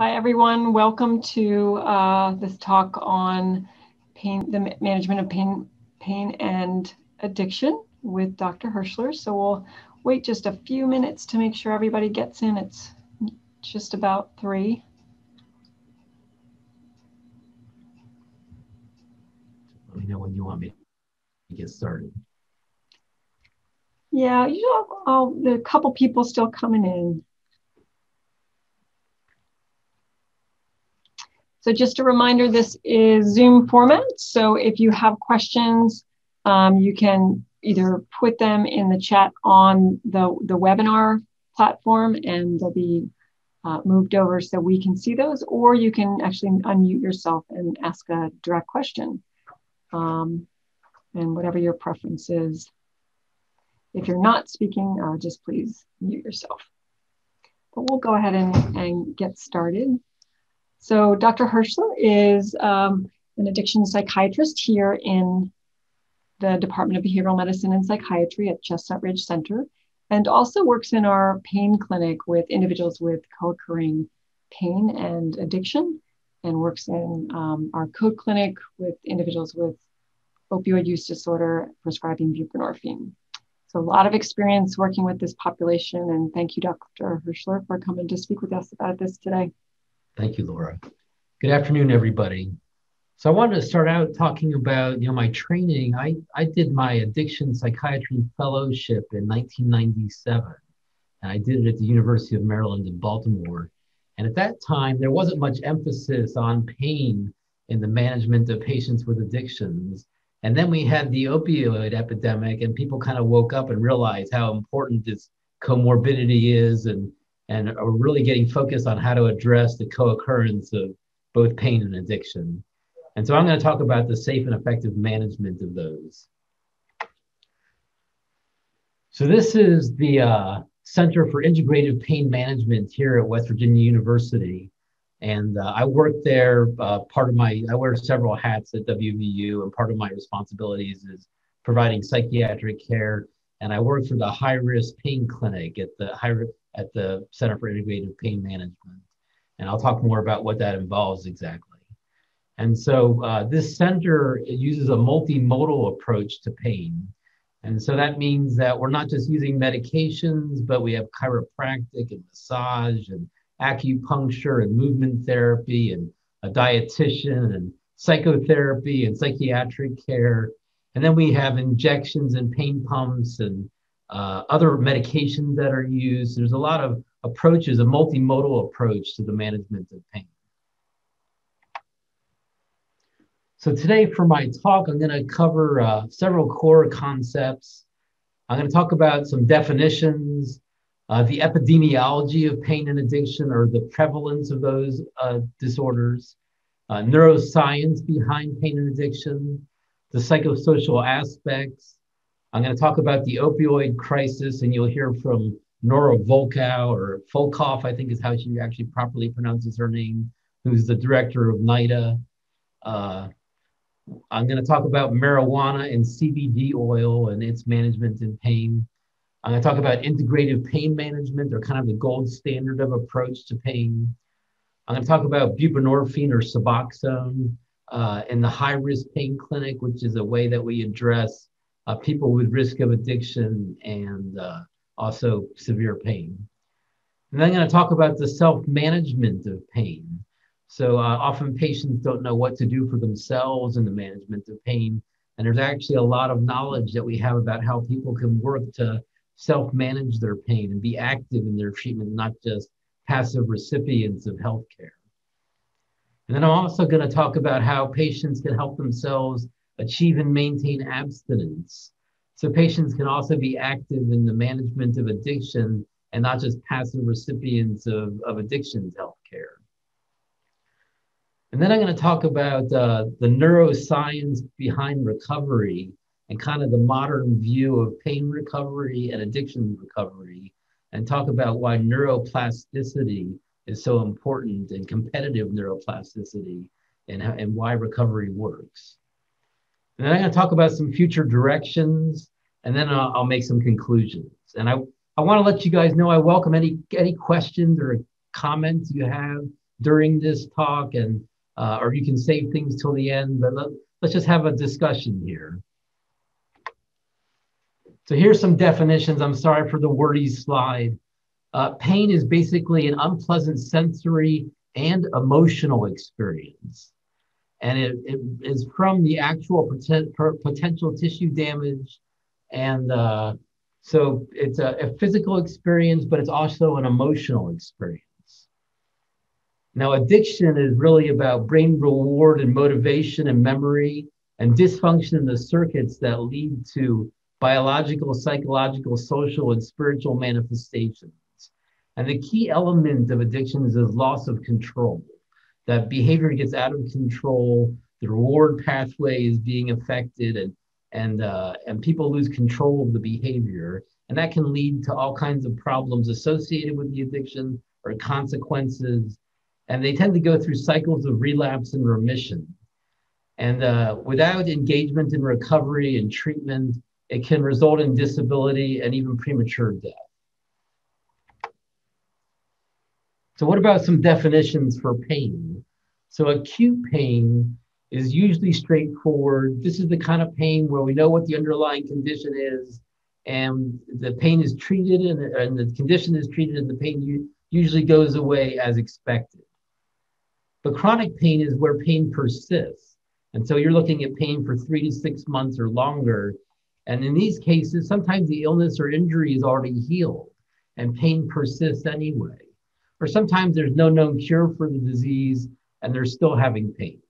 Hi, everyone. Welcome to uh, this talk on pain, the management of pain, pain and addiction with Dr. Herschler. So we'll wait just a few minutes to make sure everybody gets in. It's just about three. Let me know when you want me to get started. Yeah, you know, oh, the couple people still coming in. So just a reminder, this is Zoom format. So if you have questions, um, you can either put them in the chat on the, the webinar platform and they'll be uh, moved over so we can see those, or you can actually unmute yourself and ask a direct question. Um, and whatever your preference is. If you're not speaking, uh, just please mute yourself. But we'll go ahead and, and get started. So Dr. Herschler is um, an addiction psychiatrist here in the Department of Behavioral Medicine and Psychiatry at Chestnut Ridge Center, and also works in our pain clinic with individuals with co-occurring pain and addiction, and works in um, our COAT clinic with individuals with opioid use disorder, prescribing buprenorphine. So a lot of experience working with this population, and thank you, Dr. Herschler, for coming to speak with us about this today. Thank you, Laura. Good afternoon, everybody. So I wanted to start out talking about, you know, my training. I, I did my addiction psychiatry fellowship in 1997, and I did it at the University of Maryland in Baltimore. And at that time, there wasn't much emphasis on pain in the management of patients with addictions. And then we had the opioid epidemic, and people kind of woke up and realized how important this comorbidity is and and are really getting focused on how to address the co-occurrence of both pain and addiction. And so I'm going to talk about the safe and effective management of those. So this is the uh, Center for Integrative Pain Management here at West Virginia University. And uh, I work there, uh, part of my, I wear several hats at WVU and part of my responsibilities is providing psychiatric care. And I work for the high risk pain clinic at the high, at the Center for Integrative Pain Management. And I'll talk more about what that involves exactly. And so uh, this center uses a multimodal approach to pain. And so that means that we're not just using medications, but we have chiropractic and massage and acupuncture and movement therapy and a dietitian and psychotherapy and psychiatric care. And then we have injections and pain pumps and uh, other medications that are used. There's a lot of approaches, a multimodal approach to the management of pain. So today for my talk, I'm going to cover uh, several core concepts. I'm going to talk about some definitions, uh, the epidemiology of pain and addiction or the prevalence of those uh, disorders, uh, neuroscience behind pain and addiction, the psychosocial aspects, I'm going to talk about the opioid crisis, and you'll hear from Nora Volkow or Volkow, I think is how she actually properly pronounces her name, who's the director of NIDA. Uh, I'm going to talk about marijuana and CBD oil and its management in pain. I'm going to talk about integrative pain management, or kind of the gold standard of approach to pain. I'm going to talk about buprenorphine or Suboxone uh, in the high risk pain clinic, which is a way that we address uh, people with risk of addiction and uh, also severe pain. And then I'm going to talk about the self management of pain. So uh, often patients don't know what to do for themselves in the management of pain. And there's actually a lot of knowledge that we have about how people can work to self manage their pain and be active in their treatment, not just passive recipients of healthcare. And then I'm also going to talk about how patients can help themselves achieve and maintain abstinence. So patients can also be active in the management of addiction and not just passive recipients of, of addictions healthcare. And then I'm going to talk about uh, the neuroscience behind recovery and kind of the modern view of pain recovery and addiction recovery, and talk about why neuroplasticity is so important and competitive neuroplasticity and, and why recovery works. And then I'm going to talk about some future directions, and then I'll, I'll make some conclusions. And I, I want to let you guys know I welcome any any questions or comments you have. during this talk, and uh, or you can save things till the end. But let, let's just have a discussion here. So here's some definitions. I'm sorry for the wordy slide. Uh, pain is basically an unpleasant sensory and emotional experience. And it, it is from the actual poten- potential tissue damage. And uh, so it's a, a physical experience, but it's also an emotional experience. Now, addiction is really about brain reward and motivation and memory and dysfunction in the circuits that lead to biological, psychological, social, and spiritual manifestations. And the key element of addictions is loss of control. That behavior gets out of control, the reward pathway is being affected, and and uh, and people lose control of the behavior, and that can lead to all kinds of problems associated with the addiction or consequences. And they tend to go through cycles of relapse and remission. And uh, without engagement in recovery and treatment, it can result in disability and even premature death. So, what about some definitions for pain? So, acute pain is usually straightforward. This is the kind of pain where we know what the underlying condition is, and the pain is treated, and, and the condition is treated, and the pain usually goes away as expected. But chronic pain is where pain persists. And so you're looking at pain for three to six months or longer. And in these cases, sometimes the illness or injury is already healed and pain persists anyway or sometimes there's no known cure for the disease and they're still having pain.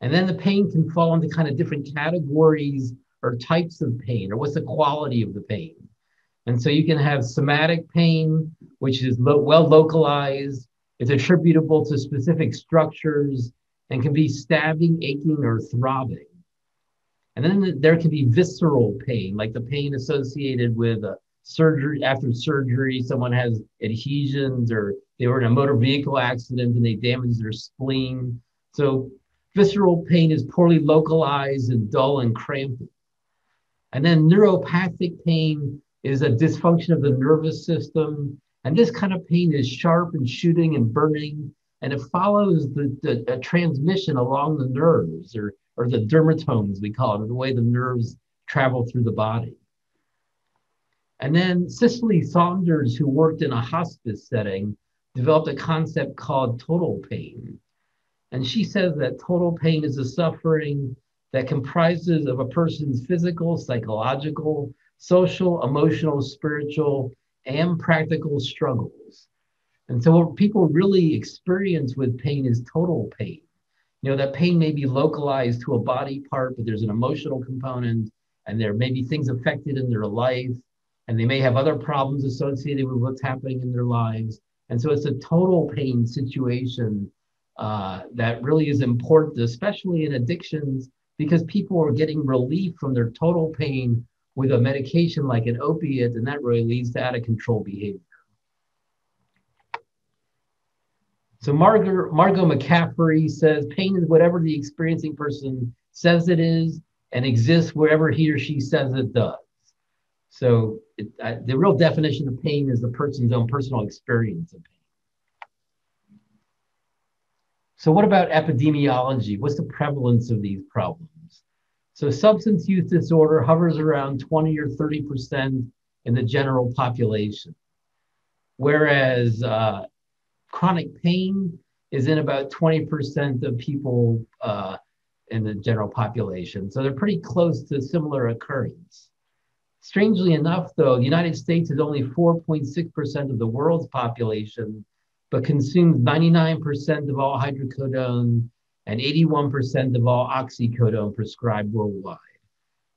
And then the pain can fall into kind of different categories or types of pain, or what's the quality of the pain. And so you can have somatic pain, which is lo- well localized, it's attributable to specific structures, and can be stabbing, aching, or throbbing. And then there can be visceral pain, like the pain associated with a surgery after surgery someone has adhesions or they were in a motor vehicle accident and they damaged their spleen. So visceral pain is poorly localized and dull and cramped. And then neuropathic pain is a dysfunction of the nervous system. And this kind of pain is sharp and shooting and burning. And it follows the, the transmission along the nerves or, or the dermatomes we call it or the way the nerves travel through the body and then Cicely Saunders, who worked in a hospice setting, developed a concept called total pain. And she says that total pain is a suffering that comprises of a person's physical, psychological, social, emotional, spiritual, and practical struggles. And so what people really experience with pain is total pain. You know, that pain may be localized to a body part, but there's an emotional component, and there may be things affected in their life and they may have other problems associated with what's happening in their lives. And so it's a total pain situation uh, that really is important, especially in addictions, because people are getting relief from their total pain with a medication like an opiate, and that really leads to out of control behavior. So Margo, Margo McCaffery says pain is whatever the experiencing person says it is and exists wherever he or she says it does. So it, I, the real definition of pain is the person's own personal experience of pain. So what about epidemiology? What's the prevalence of these problems? So substance use disorder hovers around 20 or 30% in the general population, whereas uh, chronic pain is in about 20% of people uh, in the general population. So they're pretty close to similar occurrence. Strangely enough, though, the United States is only 4.6% of the world's population, but consumes 99% of all hydrocodone and 81% of all oxycodone prescribed worldwide.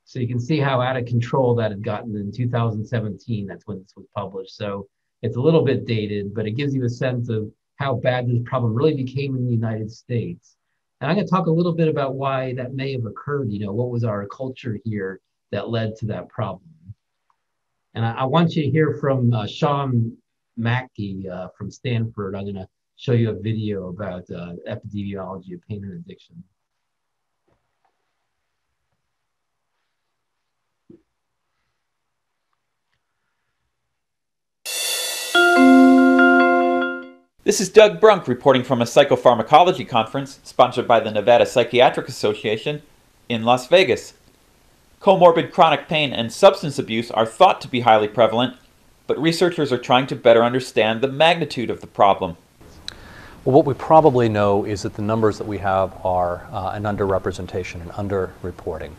So you can see how out of control that had gotten in 2017. That's when this was published. So it's a little bit dated, but it gives you a sense of how bad this problem really became in the United States. And I'm going to talk a little bit about why that may have occurred. You know, what was our culture here that led to that problem? And I, I want you to hear from uh, Sean Mackey uh, from Stanford. I'm going to show you a video about uh, epidemiology of pain and addiction. This is Doug Brunk reporting from a psychopharmacology conference sponsored by the Nevada Psychiatric Association in Las Vegas. Comorbid chronic pain and substance abuse are thought to be highly prevalent, but researchers are trying to better understand the magnitude of the problem. Well, what we probably know is that the numbers that we have are uh, an underrepresentation and underreporting.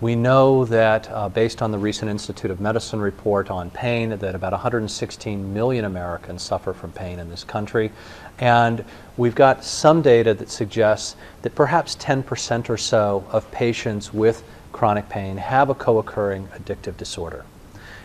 We know that uh, based on the recent Institute of Medicine report on pain, that about 116 million Americans suffer from pain in this country. And we've got some data that suggests that perhaps 10% or so of patients with chronic pain have a co occurring addictive disorder.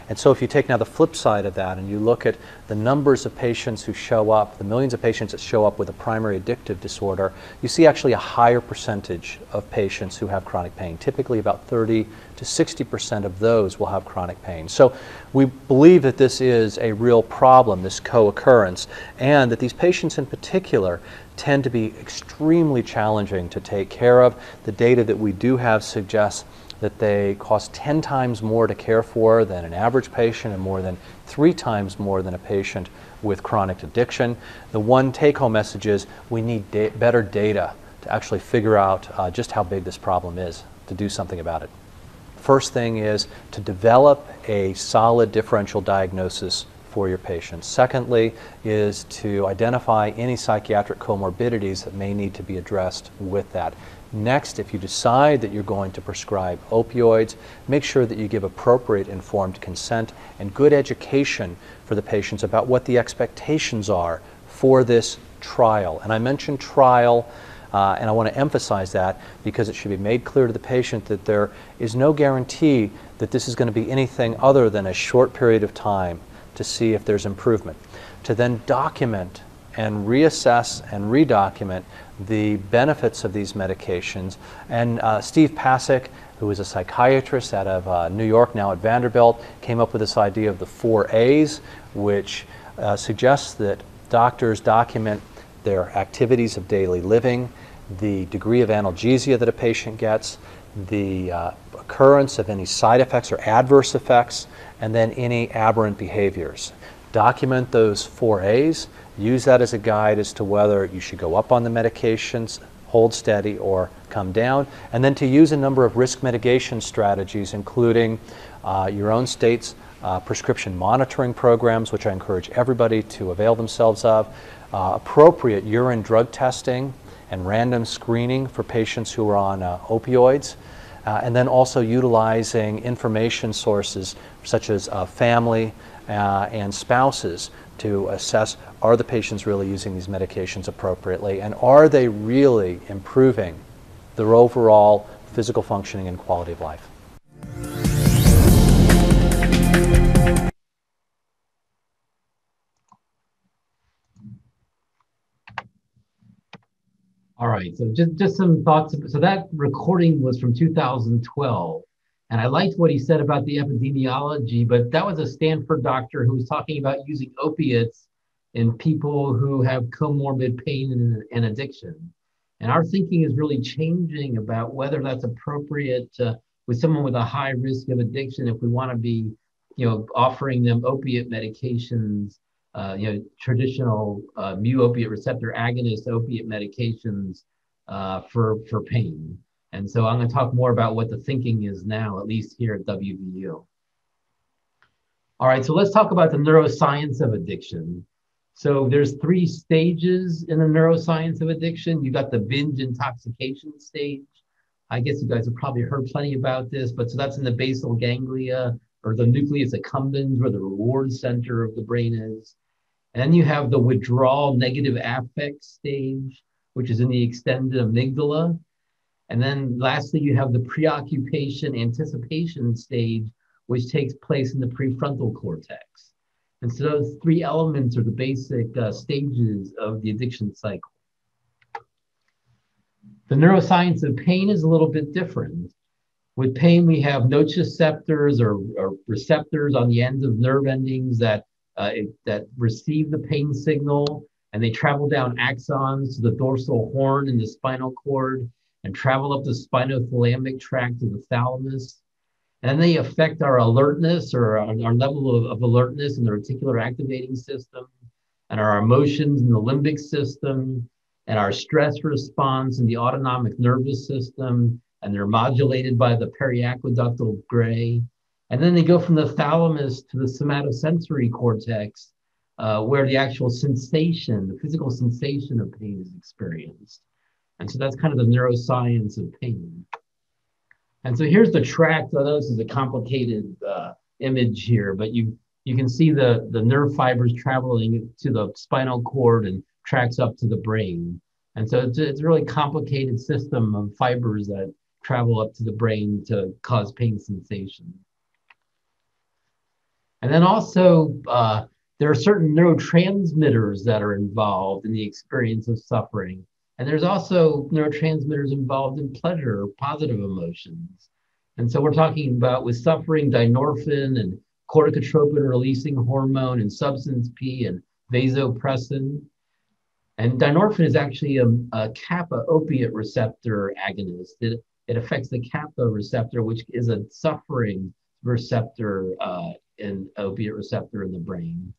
And so if you take now the flip side of that and you look at the numbers of patients who show up, the millions of patients that show up with a primary addictive disorder, you see actually a higher percentage of patients who have chronic pain. Typically about 30 to 60% of those will have chronic pain. So we believe that this is a real problem, this co-occurrence, and that these patients in particular tend to be extremely challenging to take care of. The data that we do have suggests that they cost 10 times more to care for than an average patient and more than three times more than a patient with chronic addiction. The one take home message is we need da- better data to actually figure out uh, just how big this problem is to do something about it. First thing is to develop a solid differential diagnosis for your patients. Secondly, is to identify any psychiatric comorbidities that may need to be addressed with that. Next, if you decide that you're going to prescribe opioids, make sure that you give appropriate informed consent and good education for the patients about what the expectations are for this trial. And I mentioned trial, uh, and I want to emphasize that because it should be made clear to the patient that there is no guarantee that this is going to be anything other than a short period of time to see if there's improvement. To then document and reassess and redocument the benefits of these medications. And uh, Steve Passik, who is a psychiatrist out of uh, New York, now at Vanderbilt, came up with this idea of the four A's, which uh, suggests that doctors document their activities of daily living, the degree of analgesia that a patient gets, the uh, occurrence of any side effects or adverse effects, and then any aberrant behaviors. Document those four A's, use that as a guide as to whether you should go up on the medications, hold steady, or come down, and then to use a number of risk mitigation strategies, including uh, your own state's uh, prescription monitoring programs, which I encourage everybody to avail themselves of, uh, appropriate urine drug testing and random screening for patients who are on uh, opioids. Uh, and then also utilizing information sources such as uh, family uh, and spouses to assess are the patients really using these medications appropriately and are they really improving their overall physical functioning and quality of life. All right, so just, just some thoughts. So that recording was from 2012. And I liked what he said about the epidemiology, but that was a Stanford doctor who was talking about using opiates in people who have comorbid pain and, and addiction. And our thinking is really changing about whether that's appropriate uh, with someone with a high risk of addiction if we want to be, you know, offering them opiate medications, uh, you know, traditional uh, mu opiate receptor agonist opiate medications uh, for for pain. And so I'm going to talk more about what the thinking is now, at least here at WVU. All right, so let's talk about the neuroscience of addiction. So there's three stages in the neuroscience of addiction. You got the binge intoxication stage. I guess you guys have probably heard plenty about this, but so that's in the basal ganglia or the nucleus accumbens, where the reward center of the brain is. And then you have the withdrawal negative affect stage, which is in the extended amygdala. And then lastly, you have the preoccupation anticipation stage, which takes place in the prefrontal cortex. And so those three elements are the basic uh, stages of the addiction cycle. The neuroscience of pain is a little bit different. With pain, we have nociceptors or, or receptors on the ends of nerve endings that, uh, it, that receive the pain signal and they travel down axons to the dorsal horn in the spinal cord and travel up the spinothalamic tract to the thalamus. And they affect our alertness or our, our level of, of, alertness in the reticular activating system. and our emotions in the limbic system, and our stress response in the autonomic nervous system, and they're modulated by the periaqueductal gray. And then they go from the thalamus to the somatosensory cortex, uh, where the actual sensation, the physical sensation of pain is experienced. And so that's kind of the neuroscience of pain. And so here's the tract. I this is a complicated uh, image here, but you you can see the, the nerve fibers traveling to the spinal cord and tracks up to the brain. And so it's, it's a really complicated system of fibers that travel up to the brain to cause pain sensation. And then also, uh, there are certain neurotransmitters that are involved in the experience of suffering. And there's also neurotransmitters involved in pleasure positive emotions. And so we're talking about with suffering, dynorphin and corticotropin releasing hormone and substance P and vasopressin. And dynorphin is actually a, a kappa opiate receptor agonist. It, it affects the kappa receptor, which is a suffering receptor uh, and opiate receptor in the brain.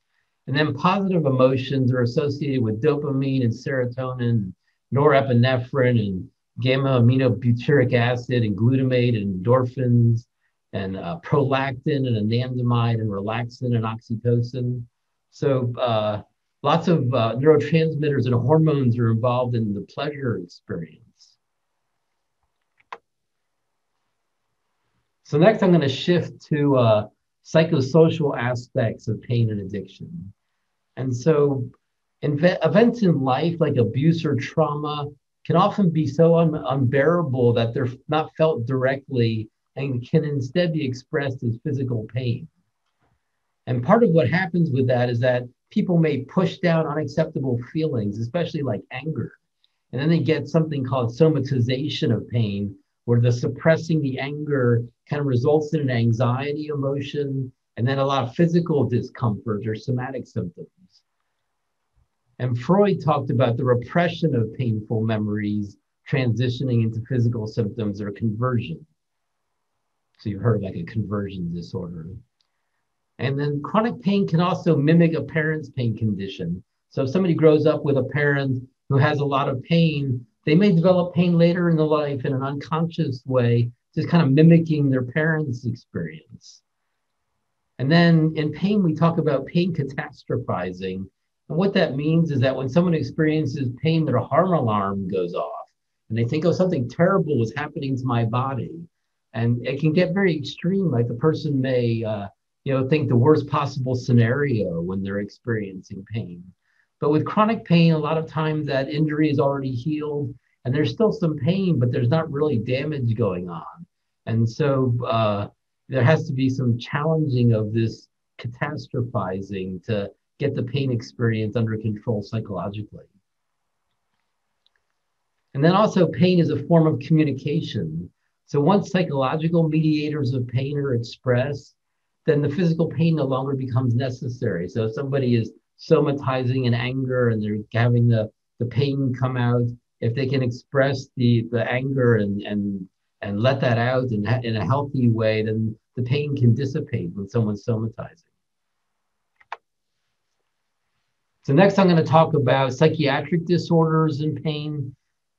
And then positive emotions are associated with dopamine and serotonin, norepinephrine and gamma aminobutyric acid and glutamate and endorphins and uh, prolactin and anandamide and relaxin and oxytocin. So uh, lots of uh, neurotransmitters and hormones are involved in the pleasure experience. So next I'm going to shift to uh, psychosocial aspects of pain and addiction. And so events in life like abuse or trauma can often be so un- unbearable that they're not felt directly and can instead be expressed as physical pain. And part of what happens with that is that people may push down unacceptable feelings, especially like anger. And then they get something called somatization of pain, where the suppressing the anger kind of results in an anxiety emotion and then a lot of physical discomfort or somatic symptoms. And Freud talked about the repression of painful memories transitioning into physical symptoms or conversion. So you've heard like a conversion disorder. And then chronic pain can also mimic a parent's pain condition. So if somebody grows up with a parent who has a lot of pain, they may develop pain later in the life in an unconscious way, just kind of mimicking their parents' experience. And then in pain, we talk about pain catastrophizing. And what that means is that when someone experiences pain, their harm alarm goes off and they think, oh, something terrible is happening to my body and it can get very extreme. Like the person may, uh, you know, think the worst possible scenario when they're experiencing pain. But with chronic pain, a lot of times that injury is already healed, and there's still some pain, but there's not really damage going on. And so uh, there has to be some challenging of this catastrophizing to get the pain experience under control psychologically. And then also, pain is a form of communication. So once psychological mediators of pain are expressed, then the physical pain no longer becomes necessary. So if somebody is somatizing in anger and they're having the, the pain come out, if they can express the, the anger and, and, and let that out in, in a healthy way, then the pain can dissipate when someone's somatizing. So next I'm going to talk about psychiatric disorders and pain.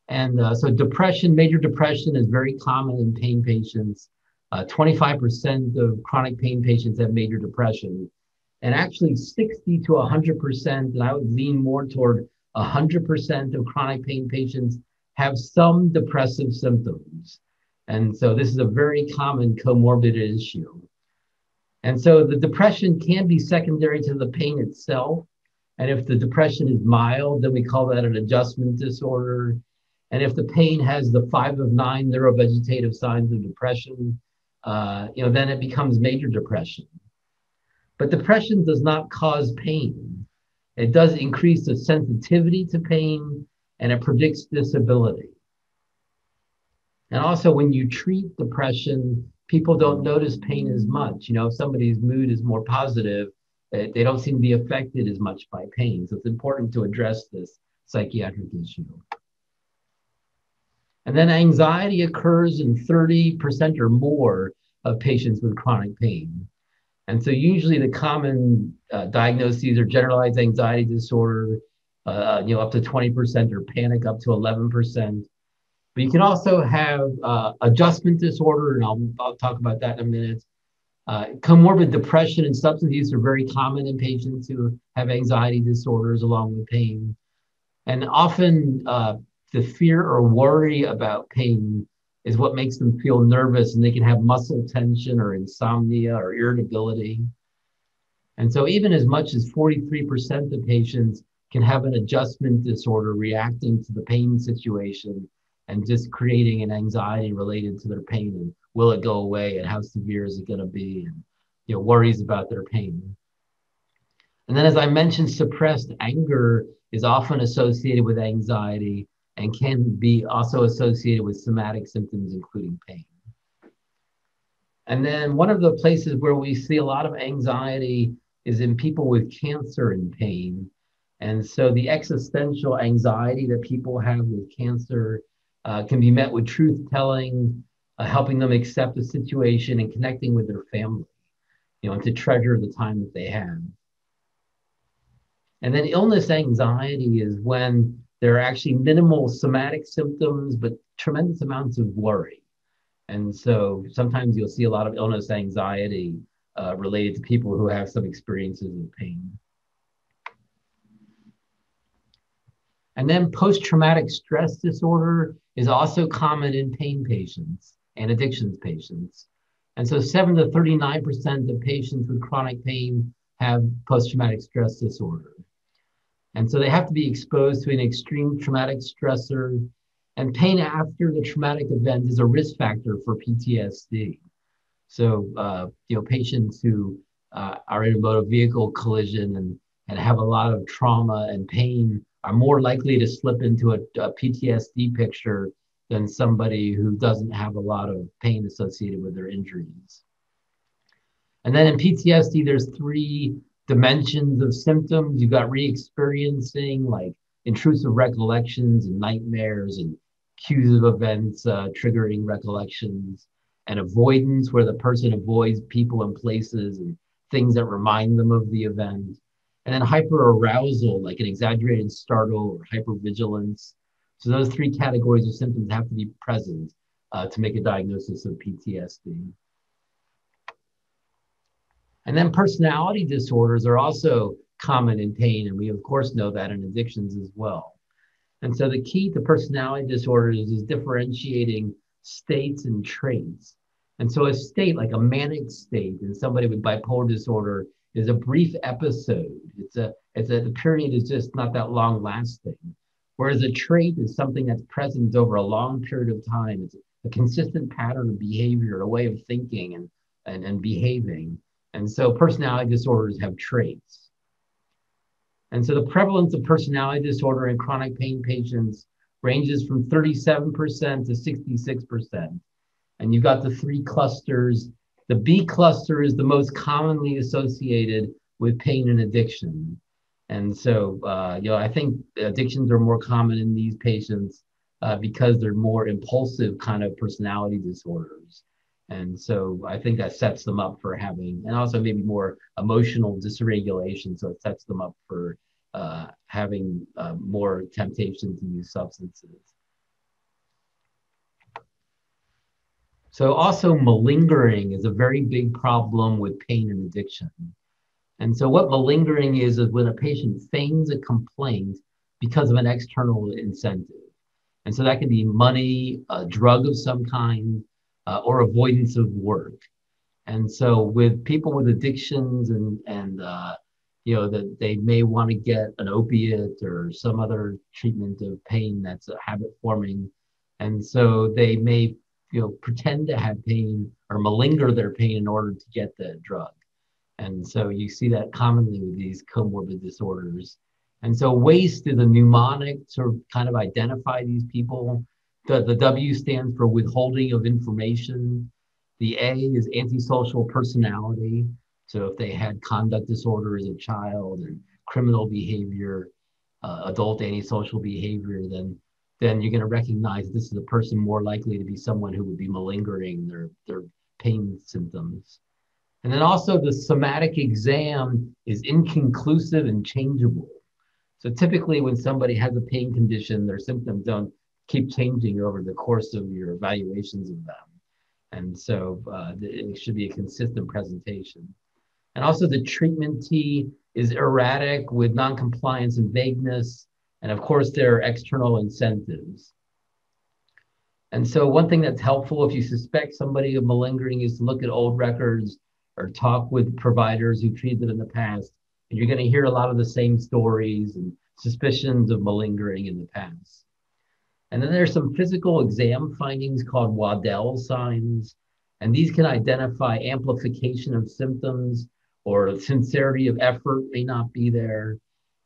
And uh, so depression, major depression is very common in pain patients. Uh, 25% of chronic pain patients have major depression. And actually 60 to 100%, and I would lean more toward 100% of chronic pain patients have some depressive symptoms. And so this is a very common comorbid issue. And so the depression can be secondary to the pain itself. And if the depression is mild, then we call that an adjustment disorder. And if the pain has the five of nine neurovegetative signs of depression, uh, you know, then it becomes major depression. But depression does not cause pain. It does increase the sensitivity to pain and it predicts disability. And also, when you treat depression, people don't notice pain as much. You know, if somebody's mood is more positive, eh, they don't seem to be affected as much by pain. So it's important to address this psychiatric issue. And then anxiety occurs in 30% or more of patients with chronic pain. And so usually the common uh, diagnoses are generalized anxiety disorder, uh, you know, up to 20% or panic up to 11%. But you can also have uh, adjustment disorder, and I'll, I'll talk about that in a minute. Uh, comorbid depression and substance use are very common in patients who have anxiety disorders along with pain. And often uh, the fear or worry about pain is what makes them feel nervous and they can have muscle tension or insomnia or irritability. And so, even as much as 43% of patients can have an adjustment disorder reacting to the pain situation and just creating an anxiety related to their pain and will it go away and how severe is it going to be and you know worries about their pain and then as i mentioned suppressed anger is often associated with anxiety and can be also associated with somatic symptoms, including pain. And then one of the places where we see a lot of anxiety is in people with cancer and pain. And so the existential anxiety that people have with cancer uh, can be met with truth telling, uh, helping them accept the situation and connecting with their family, you know, and to treasure the time that they have. And then illness anxiety is when there are actually minimal somatic symptoms, but tremendous amounts of worry. And so sometimes you'll see a lot of illness anxiety uh, related to people who have some experiences of pain. And then post traumatic stress disorder is also common in pain patients and addictions patients. And so 7 to 39% of patients with chronic pain have post traumatic stress disorder. And so they have to be exposed to an extreme traumatic stressor. And pain after the traumatic event is a risk factor for PTSD. So, uh, you know, patients who uh, are in a motor vehicle collision and, and have a lot of trauma and pain are more likely to slip into a, a PTSD picture than somebody who doesn't have a lot of pain associated with their injuries. And then in PTSD, there's three dimensions of symptoms. You've got re-experiencing like intrusive recollections and nightmares and cues of events uh, triggering recollections and avoidance where the person avoids people and places and things that remind them of the event. And then hyperarousal, like an exaggerated startle or hypervigilance. So those three categories of symptoms have to be present uh, to make a diagnosis of PTSD. And then personality disorders are also common in pain. And we, of course, know that in addictions as well. And so the key to personality disorders is differentiating states and traits. And so a state, like a manic state in somebody with bipolar disorder, is a brief episode. It's a, it's a, the period is just not that long lasting. Whereas a trait is something that's present over a long period of time. It's a consistent pattern of behavior, a way of thinking and, and, and behaving. And so personality disorders have traits. And so the prevalence of personality disorder in chronic pain patients ranges from 37% to 66%. And you've got the three clusters. The B cluster is the most commonly associated with pain and addiction. And so, uh, you know, I think addictions are more common in these patients uh, because they're more impulsive kind of personality disorders. And so I think that sets them up for having, and also maybe more emotional dysregulation. So it sets them up for uh, having uh, more temptation to use substances. So also malingering is a very big problem with pain and addiction. And so what malingering is, is when a patient feigns a complaint because of an external incentive. And so that can be money, a drug of some kind, uh, or avoidance of work. And so with people with addictions and, and uh, you know, that they may want to get an opiate or some other treatment of pain that's habit forming. And so they may, you know, pretend to have pain or malinger their pain in order to get the drug. And so you see that commonly with these comorbid disorders. And so WASTE is a mnemonic to kind of identify these people the, the W stands for withholding of information. The A is antisocial personality. So if they had conduct disorder as a child and criminal behavior, uh, adult antisocial behavior, then then you're going to recognize this is a person more likely to be someone who would be malingering their, their pain symptoms. And then also the somatic exam is inconclusive and changeable. So typically when somebody has a pain condition, their symptoms don't keep changing over the course of your evaluations of them. And so uh, it should be a consistent presentation. And also the treatment T is erratic with noncompliance and vagueness. And of course, there are external incentives. And so one thing that's helpful if you suspect somebody of malingering is to look at old records or talk with providers who treated them in the past. And you're going to hear a lot of the same stories and suspicions of malingering in the past. And then there's some physical exam findings called Waddell signs. And these can identify amplification of symptoms or sincerity of effort may not be there.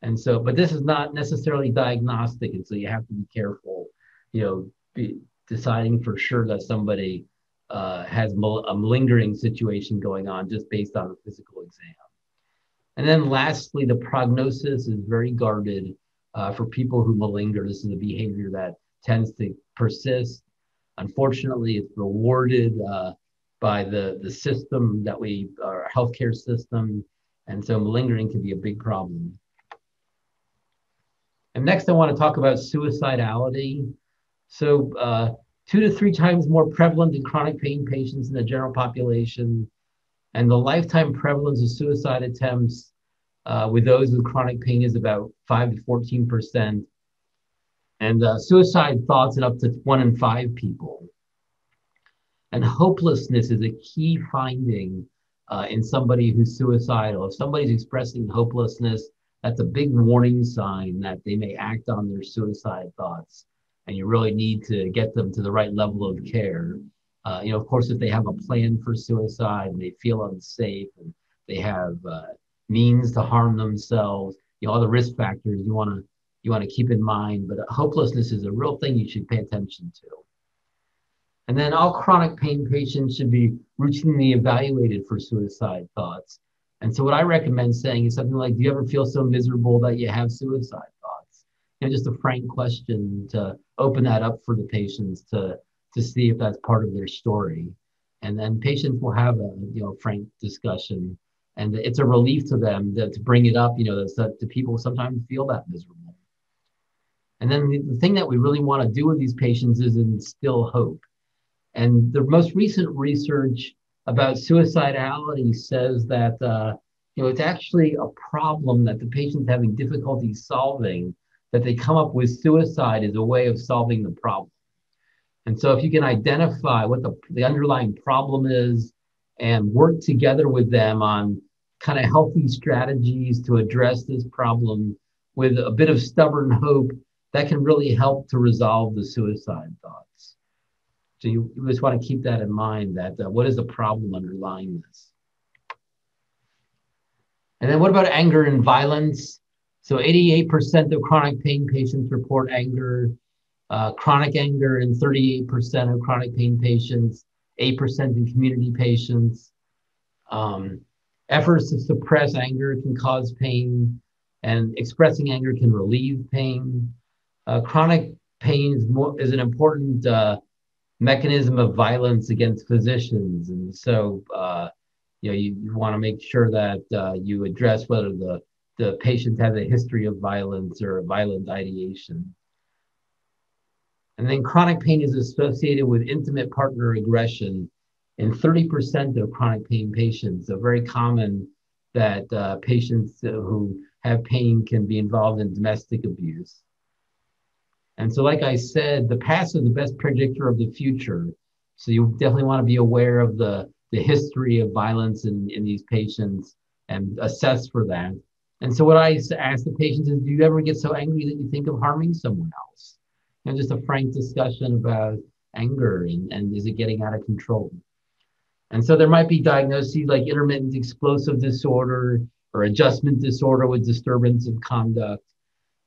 And so, but this is not necessarily diagnostic. And so you have to be careful, you know, be deciding for sure that somebody uh, has mal- a malingering situation going on just based on a physical exam. And then lastly, the prognosis is very guarded uh, for people who malinger. This is a behavior that tends to persist. Unfortunately, it's rewarded uh, by the, the system that we, our healthcare system. And so malingering can be a big problem. And next, I want to talk about suicidality. So, uh, two to three times more prevalent in chronic pain patients in the general population. And the lifetime prevalence of suicide attempts uh, with those with chronic pain is about 5 to 14%. And uh, suicide thoughts in up to one in five people. And hopelessness is a key finding uh, in somebody who's suicidal. If somebody's expressing hopelessness, that's a big warning sign that they may act on their suicide thoughts. And you really need to get them to the right level of care. Uh, you know, of course, if they have a plan for suicide and they feel unsafe and they have uh, means to harm themselves, you know, all the risk factors you want to you want to keep in mind. But hopelessness is a real thing you should pay attention to. And then all chronic pain patients should be routinely evaluated for suicide thoughts. And so what I recommend saying is something like, do you ever feel so miserable that you have suicide thoughts? Know, just a frank question to open that up for the patients to, to see if that's part of their story. And then patients will have a you know frank discussion. And it's a relief to them that to bring it up, you know, that, that people sometimes feel that miserable. And then the, the thing that we really want to do with these patients is instill hope. And the most recent research about suicidality says that uh, you know it's actually a problem that the patient's having difficulty solving. That they come up with suicide as a way of solving the problem. And so, if you can identify what the, the underlying problem is and work together with them on kind of healthy strategies to address this problem with a bit of stubborn hope, that can really help to resolve the suicide thoughts. So you, you just want to keep that in mind that uh, what is the problem underlying this? And then what about anger and violence? So 88% of chronic pain patients report anger, uh, chronic anger in 38% of chronic pain patients, 8% in community patients. Um, efforts to suppress anger can cause pain, and expressing anger can relieve pain. Uh, chronic pain is, an important uh, mechanism of violence against physicians. And so, uh, you know, you, you want to make sure that uh, you address whether the, the patient has a history of violence or violent ideation. And then chronic pain is associated with intimate partner aggression in 30% of chronic pain patients. So very common that uh, patients who have pain can be involved in domestic abuse. And so, like I said, the past is the best predictor of the future. So you definitely want to be aware of the, the history of violence in, in these patients and assess for that. And so what I ask the patients is, do you ever get so angry that you think of harming someone else? And just a frank discussion about anger and, and is it getting out of control? And so there might be diagnoses like intermittent explosive disorder or adjustment disorder with disturbance of conduct.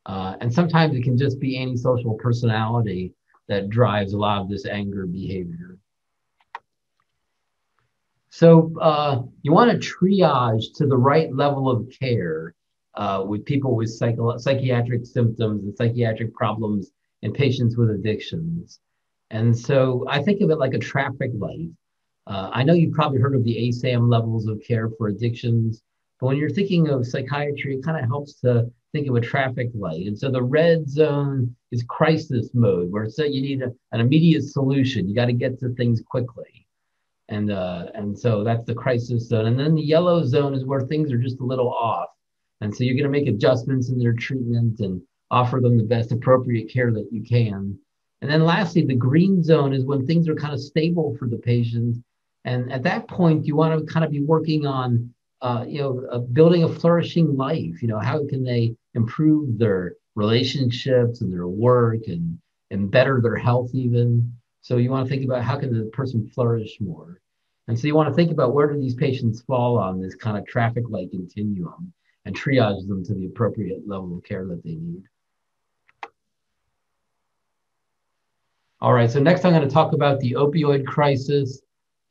Uh, and sometimes it can just be antisocial personality that drives a lot of this anger behavior. So uh, you want to triage to the right level of care uh, with people with psychiatric symptoms and psychiatric problems and patients with addictions. And so I think of it like a traffic light. Uh, I know you've probably heard of the ASAM levels of care for addictions, but when you're thinking of psychiatry, it kind of helps to think of a traffic light. And so the red zone is crisis mode, where so you need a, an immediate solution. You got to get to things quickly. And, uh, and so that's the crisis zone. And then the yellow zone is where things are just a little off. And so you're going to make adjustments in their treatment and offer them the best appropriate care that you can. And then lastly, the green zone is when things are kind of stable for the patient. And at that point, you want to kind of be working on, uh, you know, uh, building a flourishing life. You know, how can they improve their relationships and their work and, and better their health even. So you want to think about how can the person flourish more. And so you want to think about where do these patients fall on this kind of traffic light continuum and triage them to the appropriate level of care that they need. All right, so next I'm going to talk about the opioid crisis.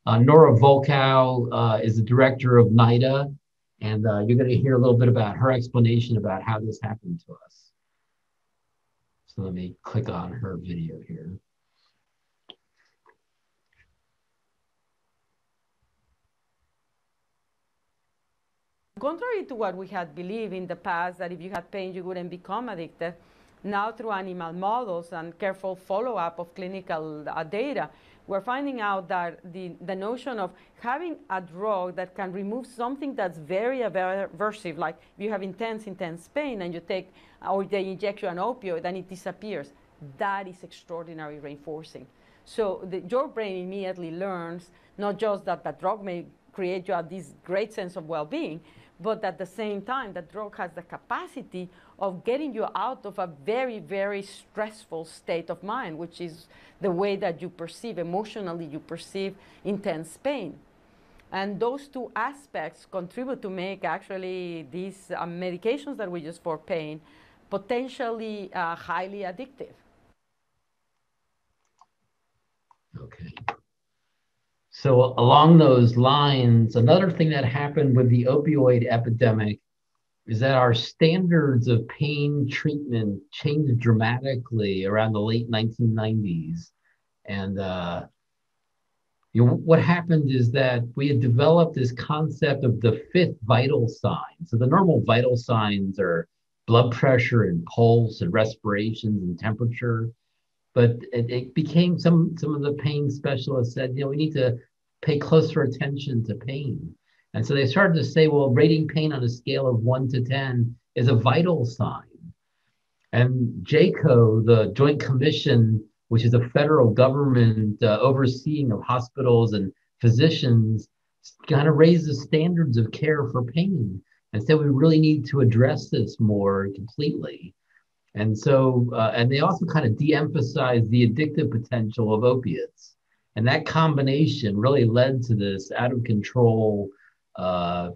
Uh, Nora Volkow uh, is the director of NIDA, and uh, you're going to hear a little bit about her explanation about how this happened to us. So let me click on her video here. Contrary to what we had believed in the past, that if you had pain, you wouldn't become addicted, now through animal models and careful follow-up of clinical data, we're finding out that the, the notion of having a drug that can remove something that's very aversive, like you have intense, intense pain and you take, or they inject you an opioid and it disappears, that is extraordinary reinforcing. So the, your brain immediately learns not just that the drug may create you this great sense of well-being, but at the same time, the drug has the capacity of getting you out of a very, very stressful state of mind, which is the way that you perceive, emotionally, you perceive intense pain. And those two aspects contribute to make actually these uh, medications that we use for pain potentially uh, highly addictive. Okay. So along those lines, another thing that happened with the opioid epidemic is that our standards of pain treatment changed dramatically around the late 1990s. And uh, you know, what happened is that we had developed this concept of the fifth vital sign. So the normal vital signs are blood pressure and pulse and respirations and temperature but it, it, became some some of the pain specialists said, you know, we need to pay closer attention to pain. And so they started to say, well, rating pain on a scale of one to 10 is a vital sign. And JCAHO, the Joint Commission, which is a federal government uh, overseeing of hospitals and physicians, kind of raised the standards of care for pain and said we really need to address this more completely. And so, uh, and they also kind of de emphasized the addictive potential of opiates. And that combination really led to this out of control, uh,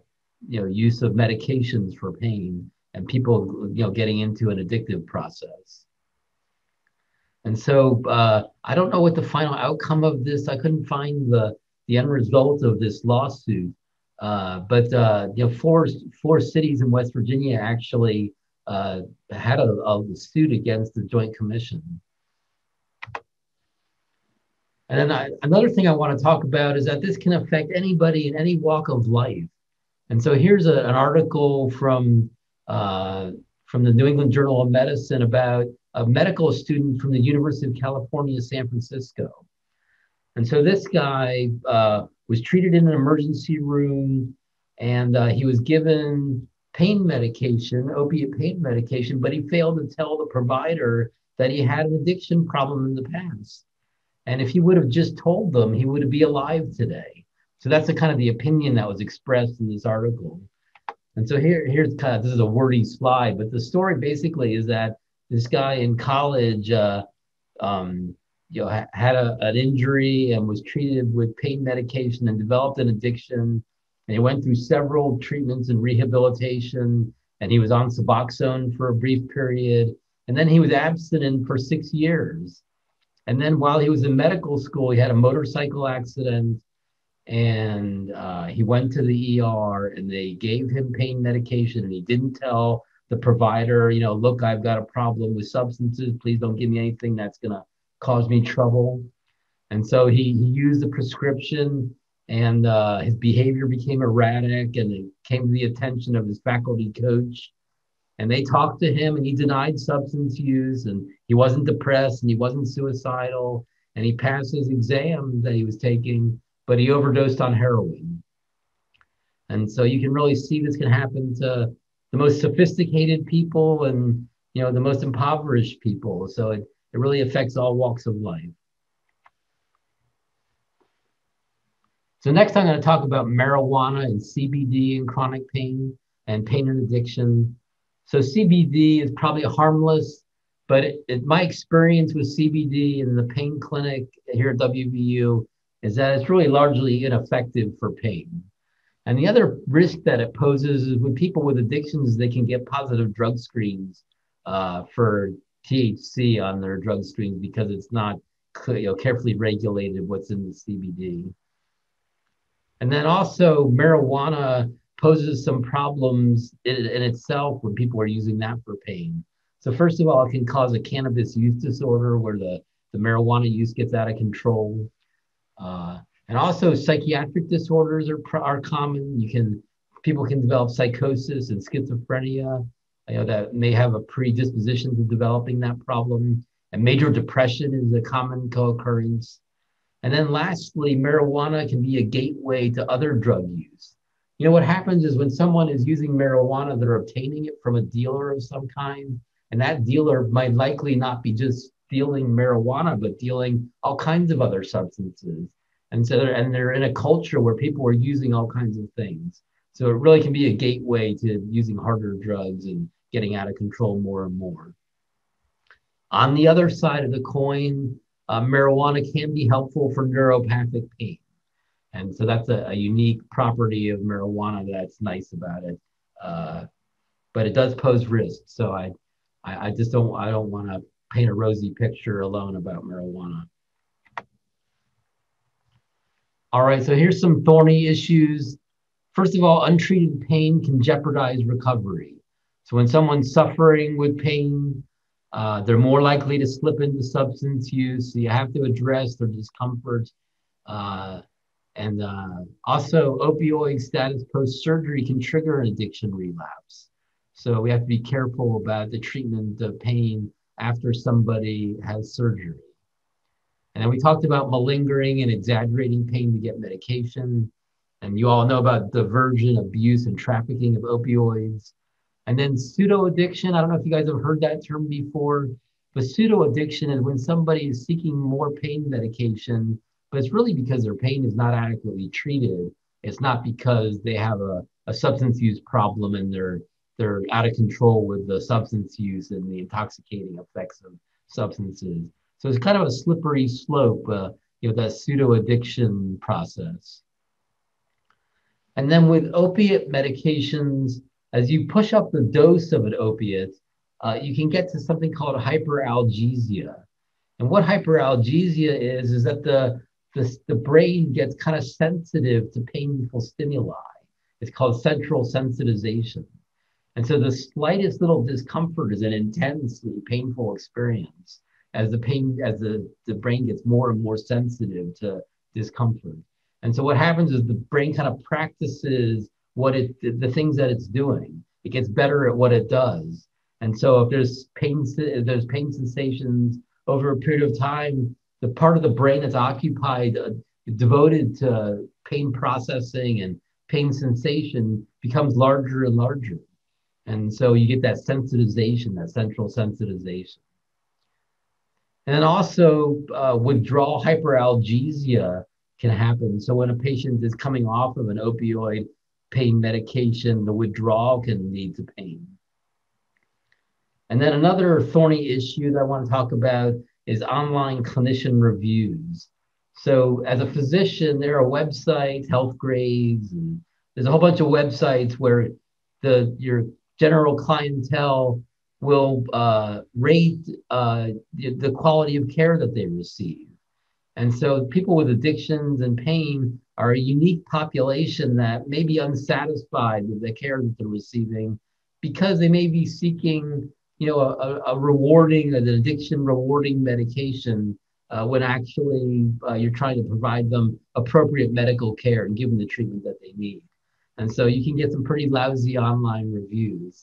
you know, use of medications for pain and people, you know, getting into an addictive process. And so uh, I don't know what the final outcome of this. I couldn't find the the end result of this lawsuit. Uh, but uh, you know, four four cities in West Virginia actually uh, had a, a, suit against the Joint Commission. And then I, another thing I want to talk about is that this can affect anybody in any walk of life. And so here's a, an article from uh, from the New England Journal of Medicine about a medical student from the University of California, San Francisco. And so this guy uh, was treated in an emergency room, and uh, he was given pain medication, opiate pain medication, but he failed to tell the provider that he had an addiction problem in the past. And if he would have just told them, he would be alive today. So that's the kind of the opinion that was expressed in this article. And so here, here's kind of this is a wordy slide, but the story basically is that this guy in college, uh, um, you know, ha- had a, an injury and was treated with pain medication and developed an addiction and he went through several treatments and rehabilitation, and he was on Suboxone for a brief period. And then he was abstinent for six years. And then while he was in medical school, he had a motorcycle accident and uh, he went to the ER and they gave him pain medication and he didn't tell the provider, you know, look, I've got a problem with substances. Please don't give me anything that's going to cause me trouble. And so he, he used the prescription and uh, his behavior became erratic, and it came to the attention of his faculty coach. And they talked to him, and he denied substance use, and he wasn't depressed, and he wasn't suicidal, and he passed his exam that he was taking, but he overdosed on heroin. And so you can really see this can happen to the most sophisticated people and you know the most impoverished people. So it, it really affects all walks of life. So next I'm going to talk about marijuana and CBD and chronic pain and pain and addiction. So CBD is probably harmless, but it, it, my experience with CBD in the pain clinic here at WVU is that it's really largely ineffective for pain. And the other risk that it poses is with people with addictions, they can get positive drug screens uh, for THC on their drug screens because it's not you know, carefully regulated what's in the CBD. And then also marijuana poses some problems in, in, itself when people are using that for pain. So first of all, it can cause a cannabis use disorder where the, the marijuana use gets out of control. Uh, and also psychiatric disorders are, are common. You can, people can develop psychosis and schizophrenia you know, that may have a predisposition to developing that problem. And major depression is a common co-occurrence. And then lastly, marijuana can be a gateway to other drug use. You know, what happens is when someone is using marijuana, they're obtaining it from a dealer of some kind. And that dealer might likely not be just dealing marijuana, but dealing all kinds of other substances. And so they're, and they're in a culture where people are using all kinds of things. So it really can be a gateway to using harder drugs and getting out of control more and more. On the other side of the coin, uh, marijuana can be helpful for neuropathic pain. And so that's a, a, unique property of marijuana that's nice about it. Uh, but it does pose risks. So I, I, I just don't, I don't want to paint a rosy picture alone about marijuana. All right, so here's some thorny issues. First of all, untreated pain can jeopardize recovery. So when someone's suffering with pain, uh, they're more likely to slip into substance use. So you have to address their discomfort. Uh, and uh, also, opioid status post surgery can trigger an addiction relapse. So we have to be careful about the treatment of pain after somebody has surgery. And then we talked about malingering and exaggerating pain to get medication. And you all know about diversion, abuse, and trafficking of opioids. And then pseudo addiction. I don't know if you guys have heard that term before, but pseudo addiction is when somebody is seeking more pain medication, but it's really because their pain is not adequately treated. It's not because they have a, a substance use problem and they're they're out of control with the substance use and the intoxicating effects of substances. So it's kind of a slippery slope, uh, you know, that pseudo addiction process. And then with opiate medications, as you push up the dose of an opiate, uh, you can get to something called hyperalgesia. And what hyperalgesia is, is that the, the, the brain gets kind of sensitive to painful stimuli. It's called central sensitization. And so the slightest little discomfort is an intensely painful experience as the pain, as the, the brain gets more and more sensitive to discomfort. And so what happens is the brain kind of practices what it the things that it's doing. It gets better at what it does. And so if there's pain if there's pain sensations over a period of time, the part of the brain that's occupied uh, devoted to pain processing and pain sensation becomes larger and larger. And so you get that sensitization, that central sensitization. And then also uh, withdrawal hyperalgesia can happen. So when a patient is coming off of an opioid pain medication, the withdrawal can lead to pain. And then another thorny issue that I want to talk about is online clinician reviews. So as a physician, there are websites, Healthgrades, and there's a whole bunch of websites where the your general clientele will uh, rate uh, the quality of care that they receive. And so people with addictions and pain are a unique population that may be unsatisfied with the care that they're receiving because they may be seeking, you know, a, a rewarding, an addiction rewarding medication uh, when actually uh, you're trying to provide them appropriate medical care and give them the treatment that they need. And so you can get some pretty lousy online reviews.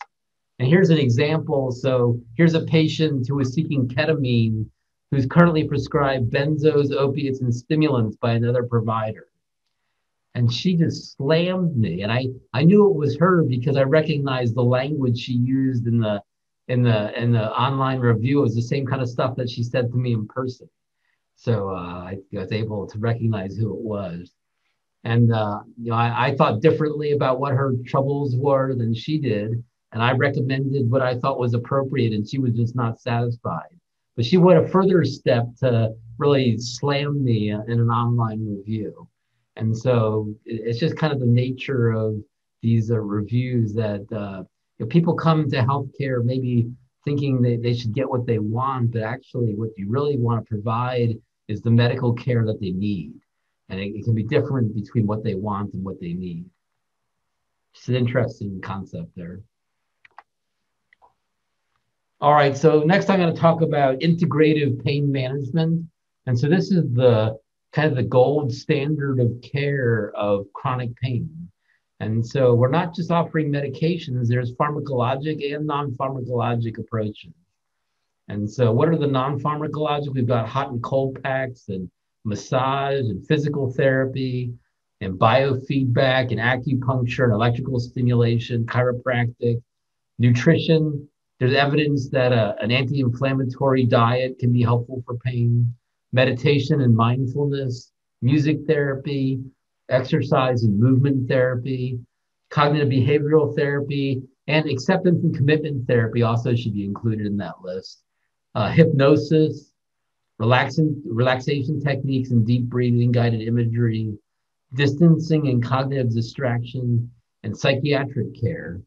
And here's an example. So here's a patient who is seeking ketamine who's currently prescribed benzos, opiates, and stimulants by another provider. And she just slammed me. And I, I knew it was her because I recognized the language she used in the in the in the online review. It was the same kind of stuff that she said to me in person. So uh, I was able to recognize who it was. And uh, you know, I, I thought differently about what her troubles were than she did. And I recommended what I thought was appropriate, and she was just not satisfied. But she went a further step to really slam me in an online review. And so it's just kind of the nature of these uh, reviews that uh, people come to healthcare maybe thinking that they should get what they want, but actually, what you really want to provide is the medical care that they need. And it, it can be different between what they want and what they need. It's an interesting concept there. All right, so next I'm going to talk about integrative pain management. And so this is the kind of the gold standard of care of chronic pain. And so we're not just offering medications, there's pharmacologic and non pharmacologic approaches. And so, what are the non pharmacologic? We've got hot and cold packs, and massage, and physical therapy, and biofeedback, and acupuncture, and electrical stimulation, chiropractic, nutrition, there's evidence that a, uh, an anti inflammatory diet can be helpful for pain, meditation and mindfulness, music therapy, exercise and movement therapy, cognitive behavioral therapy, and acceptance and commitment therapy also should be included in that list. Uh, hypnosis, relaxing, relaxation techniques and deep breathing, guided imagery, distancing and cognitive distraction, and psychiatric care.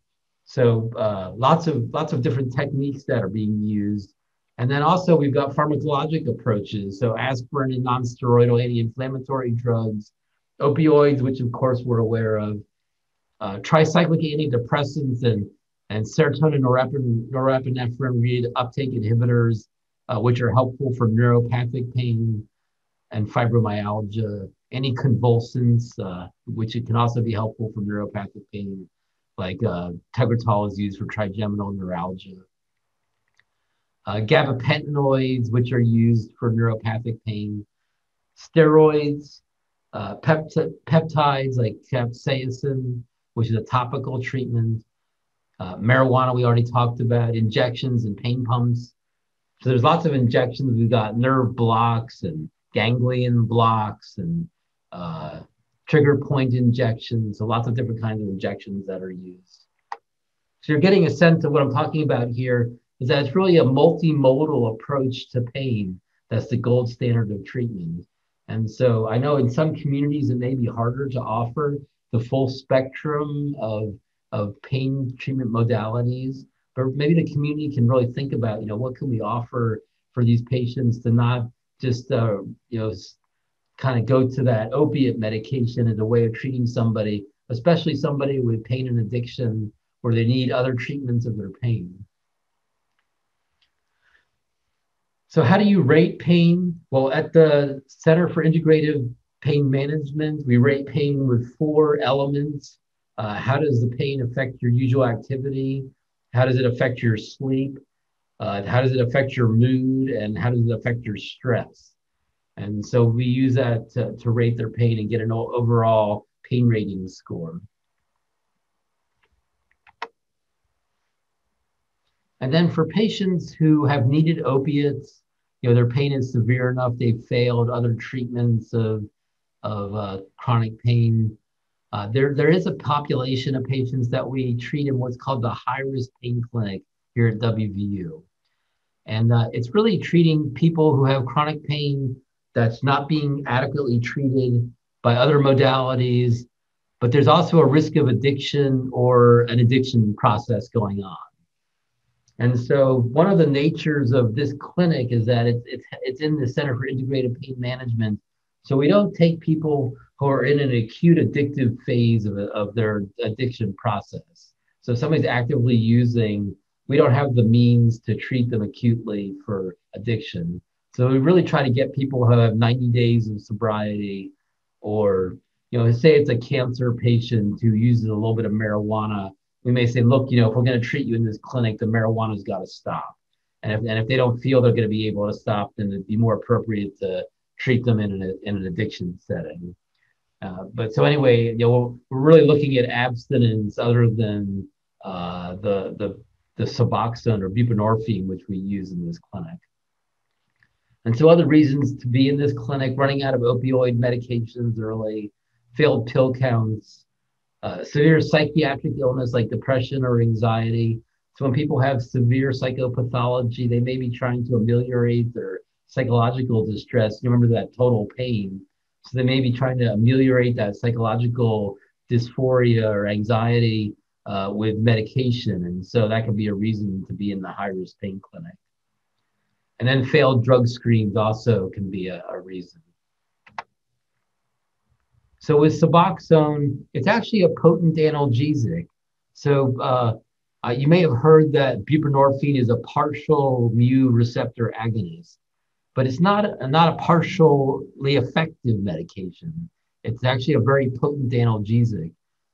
So uh, lots of lots of different techniques that are being used. And then also we've got pharmacologic approaches. So aspirin and nonsteroidal anti-inflammatory drugs, opioids, which of course we're aware of, uh, tricyclic antidepressants and, and serotonin norepinephrine, norepinephrine uptake inhibitors, uh, which are helpful for neuropathic pain and fibromyalgia, anticonvulsants, uh, which it can also be helpful for neuropathic pain like uh, Tegretol is used for trigeminal neuralgia. Uh, gabapentinoids, which are used for neuropathic pain. Steroids, uh, pept- peptides like capsaicin, which is a topical treatment. Uh, marijuana, we already talked about. Injections and pain pumps. So there's lots of injections. We've got nerve blocks and ganglion blocks and uh, trigger point injections, so lots of different kinds of injections that are used. So you're getting a sense of what I'm talking about here is that it's really a multimodal approach to pain that's the gold standard of treatment. And so I know in some communities it may be harder to offer the full spectrum of, of pain treatment modalities, but maybe the community can really think about, you know, what can we offer for these patients to not just, uh, you know, kind of go to that opiate medication as a way of treating somebody, especially somebody with pain and addiction where they need other treatments of their pain. So, how do you rate pain? Well, at the Center for Integrative Pain Management, we rate pain with four elements. Uh, how does the pain affect your usual activity? How does it affect your sleep? Uh, how does it affect your mood? And how does it affect your stress? And so we use that to, to rate their pain and get an overall pain rating score. And then for patients who have needed opiates, you know, their pain is severe enough, they've failed other treatments of, of uh, chronic pain. Uh, there, there is a population of patients that we treat in what's called the high risk pain clinic here at WVU. And uh, it's really treating people who have chronic pain that's not being adequately treated by other modalities, but there's also a risk of addiction or an addiction process going on. And so one of the natures of this clinic is that it's, it's, it's in the Center for Integrated Pain Management. So we don't take people who are in an acute addictive phase of, of their addiction process. So if somebody's actively using, we don't have the means to treat them acutely for addiction So we really try to get people who have 90 days of sobriety, or you know, say it's a cancer patient who uses a little bit of marijuana. We may say, look, you know, if we're going to treat you in this clinic, the marijuana's got to stop. And if, and if they don't feel they're going to be able to stop, then it'd be more appropriate to treat them in an, in an addiction setting. Uh, but so anyway, you know, we're really looking at abstinence other than uh, the the the Suboxone or buprenorphine, which we use in this clinic. And so other reasons to be in this clinic, running out of opioid medications early, failed pill counts, uh, severe psychiatric illness like depression or anxiety. So when people have severe psychopathology, they may be trying to ameliorate their psychological distress. You remember that total pain. So they may be trying to ameliorate that psychological dysphoria or anxiety uh, with medication. And so that could be a reason to be in the high risk pain clinic. And then failed drug screens also can be a, a reason. So with Suboxone, it's actually a potent analgesic. So uh, uh, you may have heard that buprenorphine is a partial mu receptor agonist, but it's not a, not a partially effective medication. It's actually a very potent analgesic.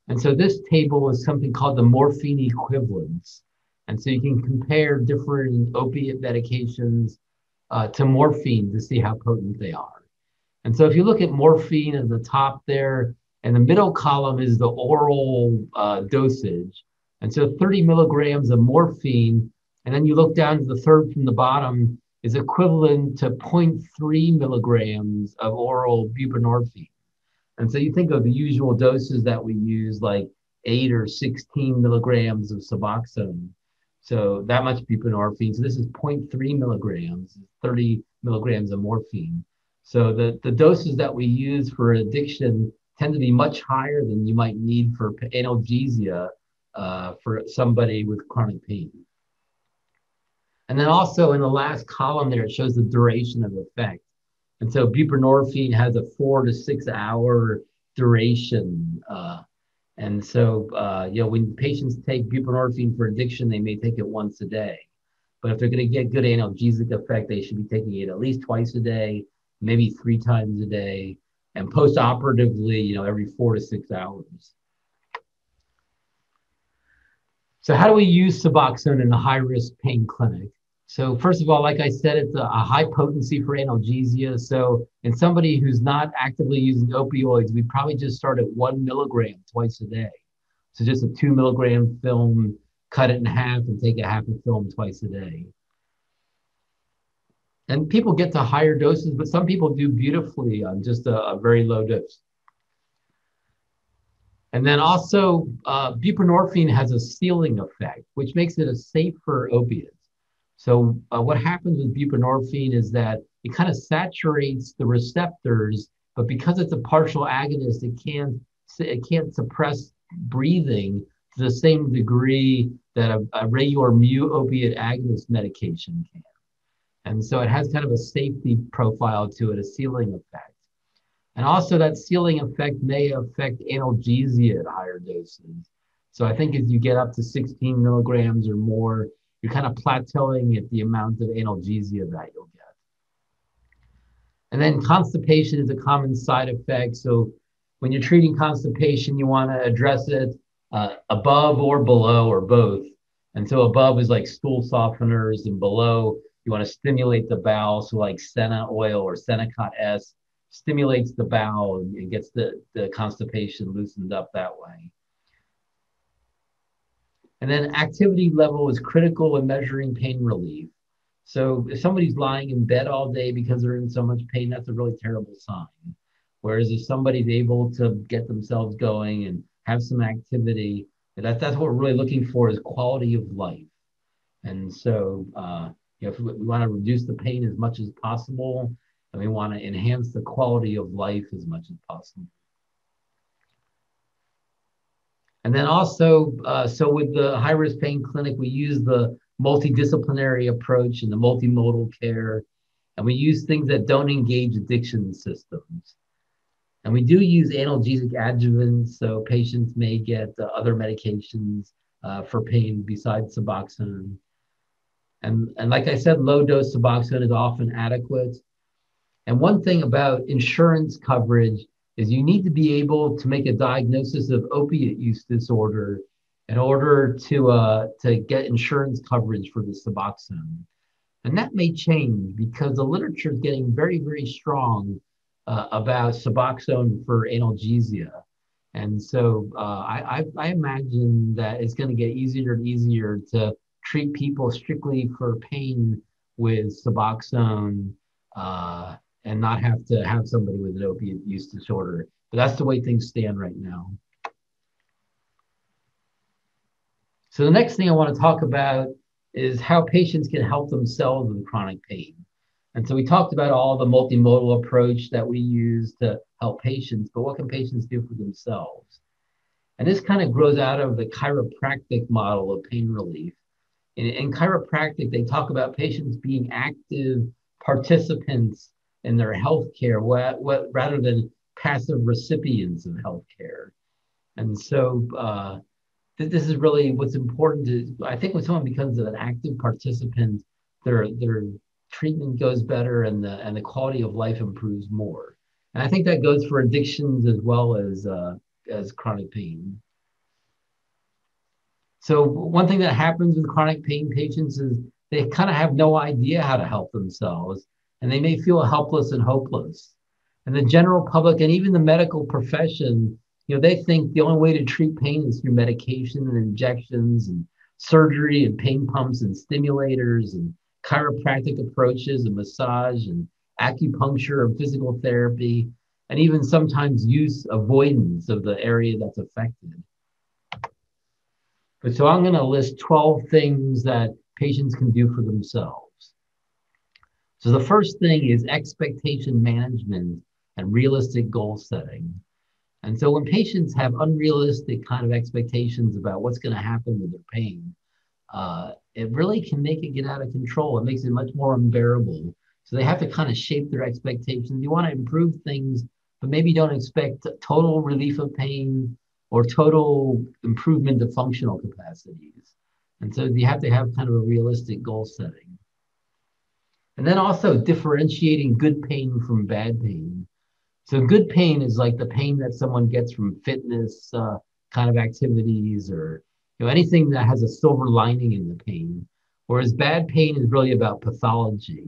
And so this table is something called the morphine equivalence. And so you can compare different opiate medications uh, to morphine to see how potent they are. And so if you look at morphine at the top there, and the middle column is the oral uh, dosage. And so 30 milligrams of morphine, and then you look down to the third from the bottom, is equivalent to 0.3 milligrams of oral buprenorphine. And so you think of the usual doses that we use, like eight or 16 milligrams of Suboxone. So that much buprenorphine. So this is 0.3 milligrams, 30 milligrams of morphine. So the, the doses that we use for addiction tend to be much higher than you might need for analgesia uh, for somebody with chronic pain. And then also in the last column there, it shows the duration of effect. And so buprenorphine has a four to six hour duration. Uh, and so, uh, you know, when patients take buprenorphine for addiction, they may take it once a day. But if they're going to get good analgesic effect, they should be taking it at least twice a day, maybe three times a day, and post-operatively, you know, every four to six hours. So how do we use Suboxone in a high-risk pain clinic? So first of all, like I said, it's a, a, high potency for analgesia. So in somebody who's not actively using opioids, we probably just start at one milligram twice a day. So just a two milligram film, cut it in half and take a half a film twice a day. And people get to higher doses, but some people do beautifully on just a, a very low dose. And then also, uh, buprenorphine has a ceiling effect, which makes it a safer opiate. So uh, what happens with buprenorphine is that it kind of saturates the receptors, but because it's a partial agonist, it can't it can't suppress breathing to the same degree that a, a regular mu opiate agonist medication can. And so it has kind of a safety profile to it, a ceiling effect. And also that ceiling effect may affect analgesia at higher doses. So I think as you get up to 16 milligrams or more, you're kind of plateauing at the amount of analgesia that you'll get. And then constipation is a common side effect. So when you're treating constipation, you want to address it uh, above or below or both. And so above is like stool softeners, and below you want to stimulate the bowel. So like Senna oil or Senokot S stimulates the bowel and gets the, the constipation loosened up that way. And then activity level is critical in measuring pain relief. So if somebody's lying in bed all day because they're in so much pain, that's a really terrible sign. Whereas if somebody's able to get themselves going and have some activity, that, that's what we're really looking for is quality of life. And so, uh, you know, if we, we want to reduce the pain as much as possible, and we want to enhance the quality of life as much as possible. And then also, uh, so with the high risk pain clinic, we use the multidisciplinary approach and the multimodal care. And we use things that don't engage addiction systems. And we do use analgesic adjuvants, so patients may get uh, other medications uh, for pain besides Suboxone. And, and like I said, low dose Suboxone is often adequate. And one thing about insurance coverage is you need to be able to make a diagnosis of opiate use disorder in order to, uh, to get insurance coverage for the Suboxone. And that may change because the literature is getting very, very strong uh, about Suboxone for analgesia. And so uh, I, I, I, imagine that it's going to get easier and easier to treat people strictly for pain with Suboxone uh, and not have to have somebody with an opiate use disorder. But that's the way things stand right now. So the next thing I want to talk about is how patients can help themselves with chronic pain. And so we talked about all the multimodal approach that we use to help patients, but what can patients do for themselves? And this kind of grows out of the chiropractic model of pain relief. In, in chiropractic, they talk about patients being active participants in their healthcare what, what, rather than passive recipients of healthcare. And so uh, this is really what's important to i think when someone becomes an active participant their their treatment goes better and the and the quality of life improves more. And i think that goes for addictions as well as uh, as chronic pain. So one thing that happens with chronic pain patients is they kind of have no idea how to help themselves and they may feel helpless and hopeless and the general public and even the medical profession you know, they think the only way to treat pain is through medication and injections and surgery and pain pumps and stimulators and chiropractic approaches and massage and acupuncture and physical therapy and even sometimes use avoidance of the area that's affected. But so I'm going to list 12 things that patients can do for themselves. So the first thing is expectation management and realistic goal setting. And so when patients have unrealistic kind of expectations about what's going to happen with their pain, uh, it really can make it get out of control. It makes it much more unbearable. So they have to kind of shape their expectations. You want to improve things, but maybe don't expect total relief of pain or total improvement of functional capacities. And so you have to have kind of a realistic goal setting. And then also differentiating good pain from bad pain. So good pain is like the pain that someone gets from fitness uh, kind of activities or you know anything that has a silver lining in the pain. Whereas bad pain is really about pathology.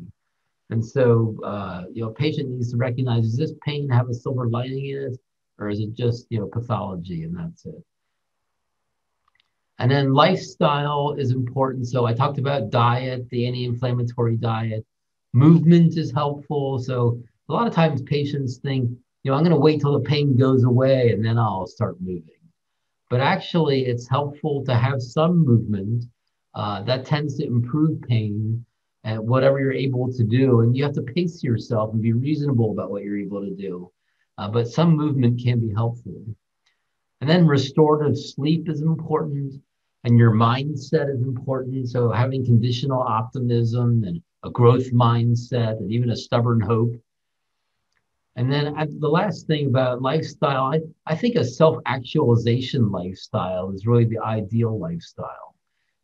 And so uh, you know, patient needs to recognize does this pain have a silver lining in it, or is it just you know pathology and that's it. And then lifestyle is important. So I talked about diet, the anti-inflammatory diet. Movement is helpful. So a lot of times patients think, you know, I'm going to wait till the pain goes away and then I'll start moving. But actually, it's helpful to have some movement uh, that tends to improve pain at whatever you're able to do. And you have to pace yourself and be reasonable about what you're able to do. Uh, but some movement can be helpful. And then restorative sleep is important, and your mindset is important. So, having conditional optimism and a growth mindset and even a stubborn hope and then I, the last thing about lifestyle, I, I think a self actualization lifestyle is really the ideal lifestyle.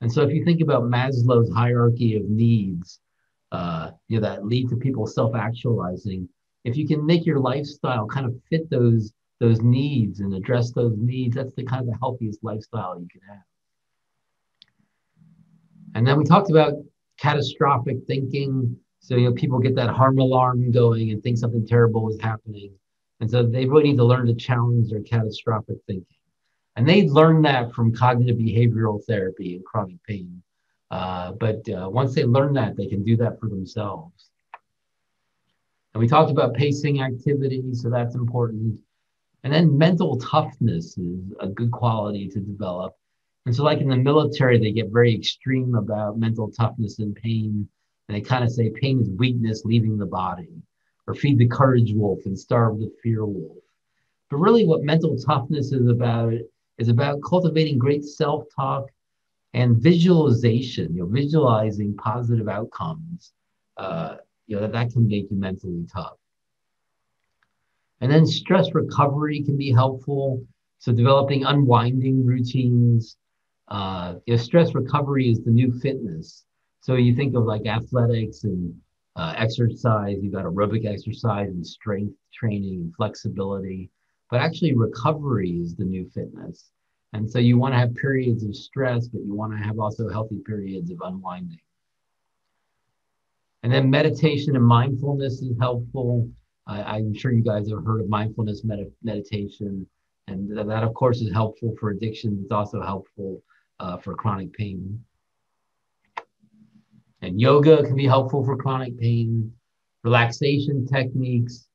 And so if you think about Maslow's hierarchy of needs, uh, you know, that lead to people self actualizing, if you can make your lifestyle kind of fit those those needs and address those needs, that's the kind of the healthiest lifestyle you can have. And then we talked about catastrophic thinking. So, you know, people get that harm alarm going and think something terrible is happening. And so they really need to learn to challenge their catastrophic thinking. And they learn that from cognitive behavioral therapy and chronic pain. Uh, but uh, once they learn that, they can do that for themselves. And we talked about pacing activity, so that's important. And then mental toughness is a good quality to develop. And so, like in the military, they get very extreme about mental toughness and pain. And they kind of say pain is weakness leaving the body, or feed the courage wolf and starve the fear wolf. But really, what mental toughness is about is about cultivating great self talk and visualization, you know, visualizing positive outcomes. Uh, you know, that, that can make you mentally tough. And then stress recovery can be helpful. So developing unwinding routines. Uh, you know, stress recovery is the new fitness. So you think of like athletics and uh, exercise, you've got aerobic exercise and strength training and flexibility, but actually recovery is the new fitness. And so you want to have periods of stress, but you want to have also healthy periods of unwinding. And then meditation and mindfulness is helpful. I, am sure you guys have heard of mindfulness med- meditation, and that, of course, is helpful for addiction. It's also helpful uh, for chronic pain. And yoga can be helpful for chronic pain. Relaxation techniques.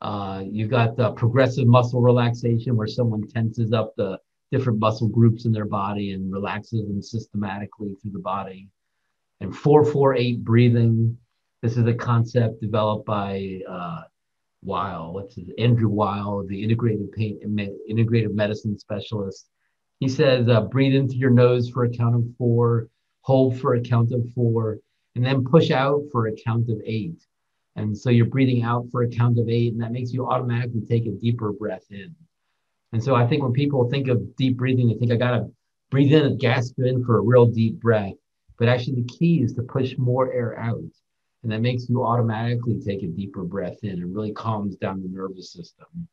Uh, you've got the progressive muscle relaxation, where someone tenses up the different muscle groups in their body and relaxes them systematically through the body. And 448 breathing. This is a concept developed by uh, Weil, what's his, Andrew Weil, the integrated pain, integrative medicine specialist. He says, uh, breathe into your nose for a count of four, hold for a count of four, and then push out for a count of eight. And so you're breathing out for a count of eight, and that makes you automatically take a deeper breath in. And so I think when people think of deep breathing, they think I got to breathe in and gasp in for a real deep breath. But actually, the key is to push more air out. And that makes you automatically take a deeper breath in and really calms down the nervous system.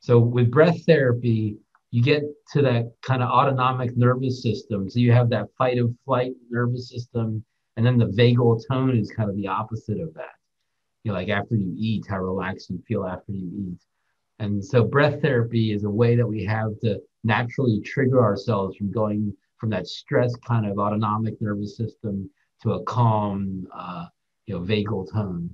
So with breath therapy, you get to that kind of autonomic nervous system. So you have that fight or flight nervous system and then the vagal tone is kind of the opposite of that. You know, like after you eat, how relaxed you feel after you eat. And so breath therapy is a way that we have to naturally trigger ourselves from going from that stress kind of autonomic nervous system to a calm, uh, you know, vagal tone.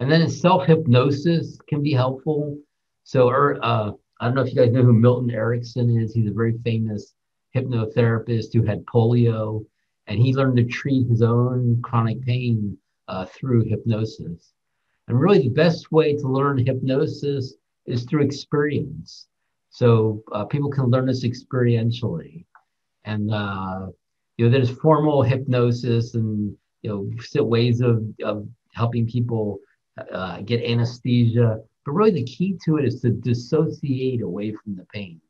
And then self hypnosis can be helpful. So, er, uh, I don't know if you guys know who Milton Erickson is. He's a very famous hypnotherapist who had polio and he learned to treat his own chronic pain uh, through hypnosis. And really, the best way to learn hypnosis is through experience. So uh, people can learn this experientially, and uh, you know, there's formal hypnosis and you know ways of, of helping people uh, get anesthesia. But really, the key to it is to dissociate away from the pain.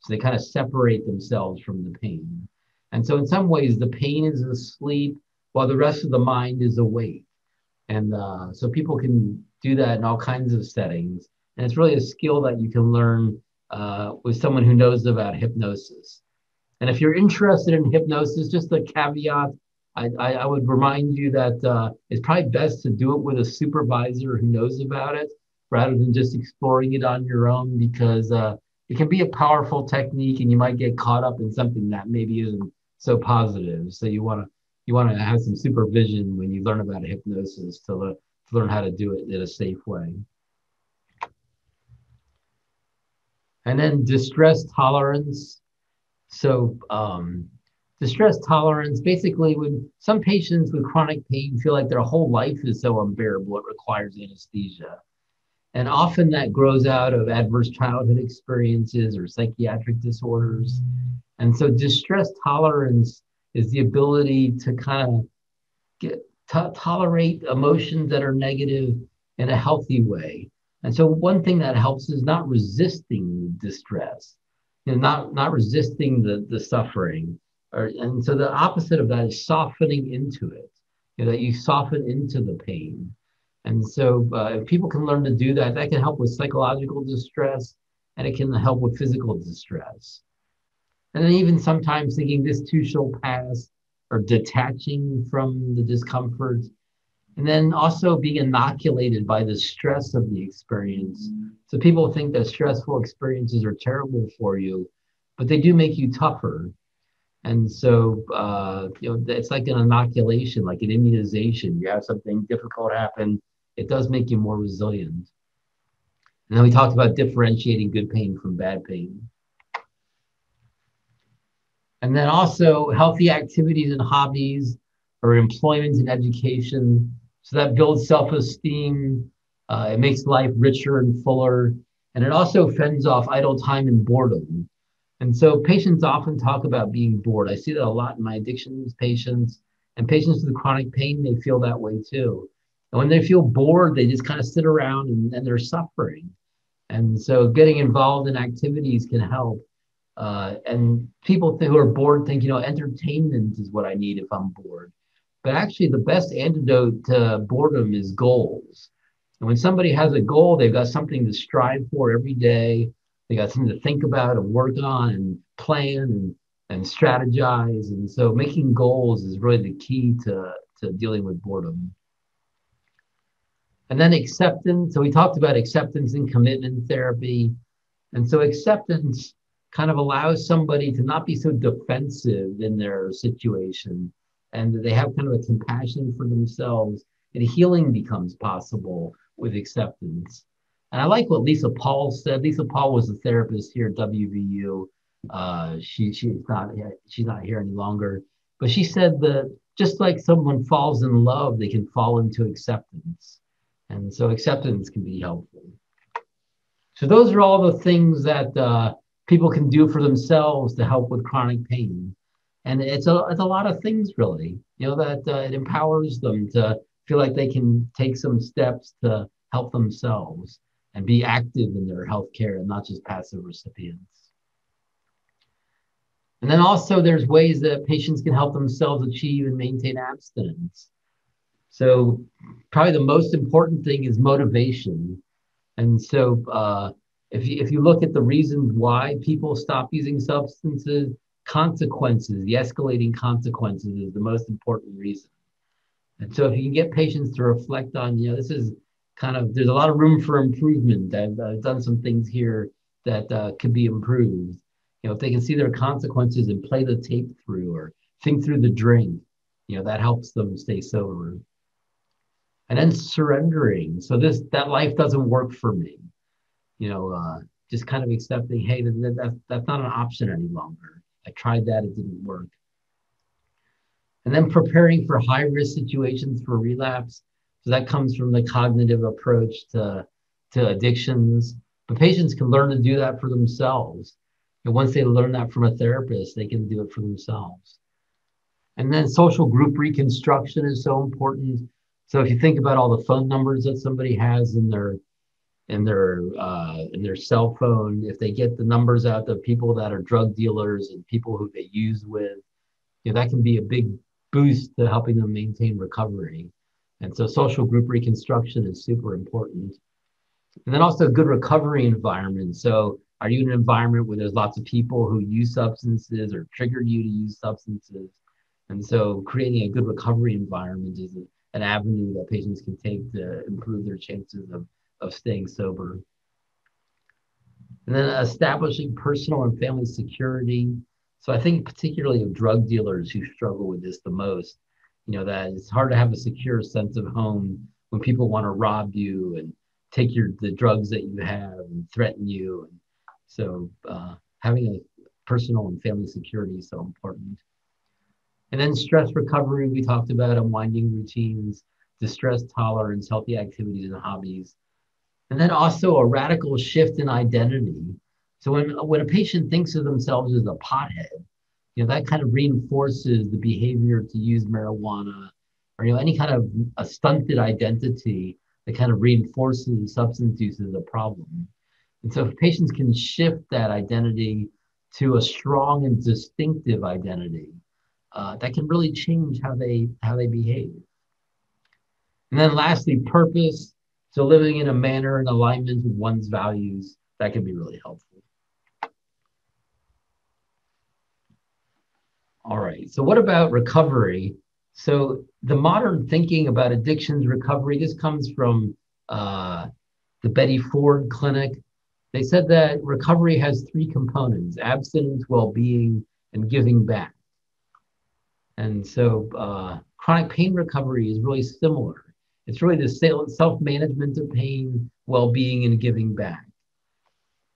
So they kind of separate themselves from the pain. And so, in some ways, the pain is asleep while the rest of the mind is awake. And uh, so, people can do that in all kinds of settings. And it's really a skill that you can learn uh, with someone who knows about hypnosis. And if you're interested in hypnosis, just a caveat I, I, I would remind you that uh, it's probably best to do it with a supervisor who knows about it rather than just exploring it on your own because uh, it can be a powerful technique and you might get caught up in something that maybe isn't so positive. So you want to you want to have some supervision when you learn about hypnosis to, le- to learn how to do it in a safe way. And then distress tolerance. So um, distress tolerance, basically when some patients with chronic pain feel like their whole life is so unbearable, it requires anesthesia. And often that grows out of adverse childhood experiences or psychiatric disorders. And so distress tolerance is the ability to kind of get to- tolerate emotions that are negative in a healthy way. And so one thing that helps is not resisting distress, you know, not not resisting the the suffering. Or, and so the opposite of that is softening into it. You know, that you soften into the pain. And so uh, if people can learn to do that, that can help with psychological distress and it can help with physical distress. And then even sometimes thinking this too shall pass or detaching from the discomfort. And then also being inoculated by the stress of the experience. So people think that stressful experiences are terrible for you, but they do make you tougher. And so, uh, you know, it's like an inoculation, like an immunization. You have something difficult happen, it does make you more resilient. And then we talked about differentiating good pain from bad pain. And then also healthy activities and hobbies or employment and education. So that builds self esteem. Uh, it makes life richer and fuller. And it also fends off idle time and boredom. And so patients often talk about being bored. I see that a lot in my addictions patients and patients with chronic pain, they feel that way too. And when they feel bored, they just kind of sit around and, and they're suffering. And so getting involved in activities can help Uh, and people who are bored think, you know, entertainment is what I need if I'm bored. But actually, the best antidote to boredom is goals. And when somebody has a goal, they've got something to strive for every day. They got something to think about and work on and plan and, and strategize. And so making goals is really the key to, to dealing with boredom. And then acceptance. So we talked about acceptance and commitment therapy. And so acceptance kind of allows somebody to not be so defensive in their situation and they have kind of a compassion for themselves and healing becomes possible with acceptance. And I like what Lisa Paul said. Lisa Paul was a therapist here at WVU. Uh, she she's not she's not here any longer, but she said that just like someone falls in love, they can fall into acceptance, and so acceptance can be helpful. So those are all the things that uh, people can do for themselves to help with chronic pain, and it's a it's a lot of things really. You know that uh, it empowers them to feel like they can take some steps to help themselves and be active in their healthcare and not just passive recipients. And then also there's ways that patients can help themselves achieve and maintain abstinence. So probably the most important thing is motivation. And so uh, if, you, if you look at the reasons why people stop using substances, consequences, the escalating consequences is the most important reason. And so if you can get patients to reflect on, you know, this is kind of, there's a lot of room for improvement. I've, I've done some things here that uh, could be improved. You know, if they can see their consequences and play the tape through or think through the drink, you know, that helps them stay sober. And then surrendering. So this, that life doesn't work for me. You know, uh, just kind of accepting, hey, that, that, that's not an option any longer. I tried that, it didn't work. And then preparing for high risk situations for relapse. So that comes from the cognitive approach to, to addictions. But patients can learn to do that for themselves. And once they learn that from a therapist, they can do it for themselves. And then social group reconstruction is so important. So if you think about all the phone numbers that somebody has in their in their uh, in their cell phone, if they get the numbers out of people that are drug dealers and people who they use with, you know, that can be a big boost to helping them maintain recovery. And so social group reconstruction is super important. And then also good recovery environment. So are you in an environment where there's lots of people who use substances or triggered you to use substances? And so creating a good recovery environment is an avenue that patients can take to improve their chances of, of staying sober. And then establishing personal and family security. So I think particularly of drug dealers who struggle with this the most, you know, that it's hard to have a secure sense of home when people want to rob you and take your the drugs that you have and threaten you. And so uh, having a personal and family security is so important. And then stress recovery, we talked about unwinding routines, distress tolerance, healthy activities and hobbies. And then also a radical shift in identity. So when, when a patient thinks of themselves as a pothead, you know, that kind of reinforces the behavior to use marijuana or, you know, any kind of a stunted identity that kind of reinforces substance use as a problem. And so if patients can shift that identity to a strong and distinctive identity, uh, that can really change how they how they behave. And then lastly, purpose. So living in a manner in alignment with one's values, that can be really helpful. All right. So what about recovery? So the modern thinking about addictions recovery, this comes from uh, the Betty Ford Clinic. They said that recovery has three components: abstinence, well-being, and giving back. And so uh, chronic pain recovery is really similar. It's really the self-management of pain, well-being, and giving back.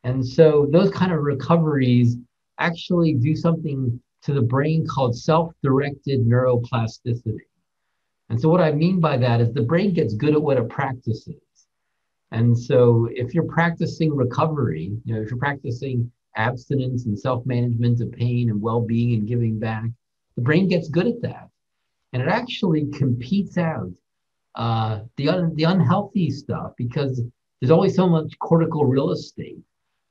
And so those kind of recoveries actually do something to the brain called self-directed neuroplasticity. And so what I mean by that is the brain gets good at what it practices. And so if you're practicing recovery, you know, if you're practicing abstinence and self-management of pain and well-being and giving back, the brain gets good at that. And it actually competes out uh, the, un- the unhealthy stuff because there's always so much cortical real estate.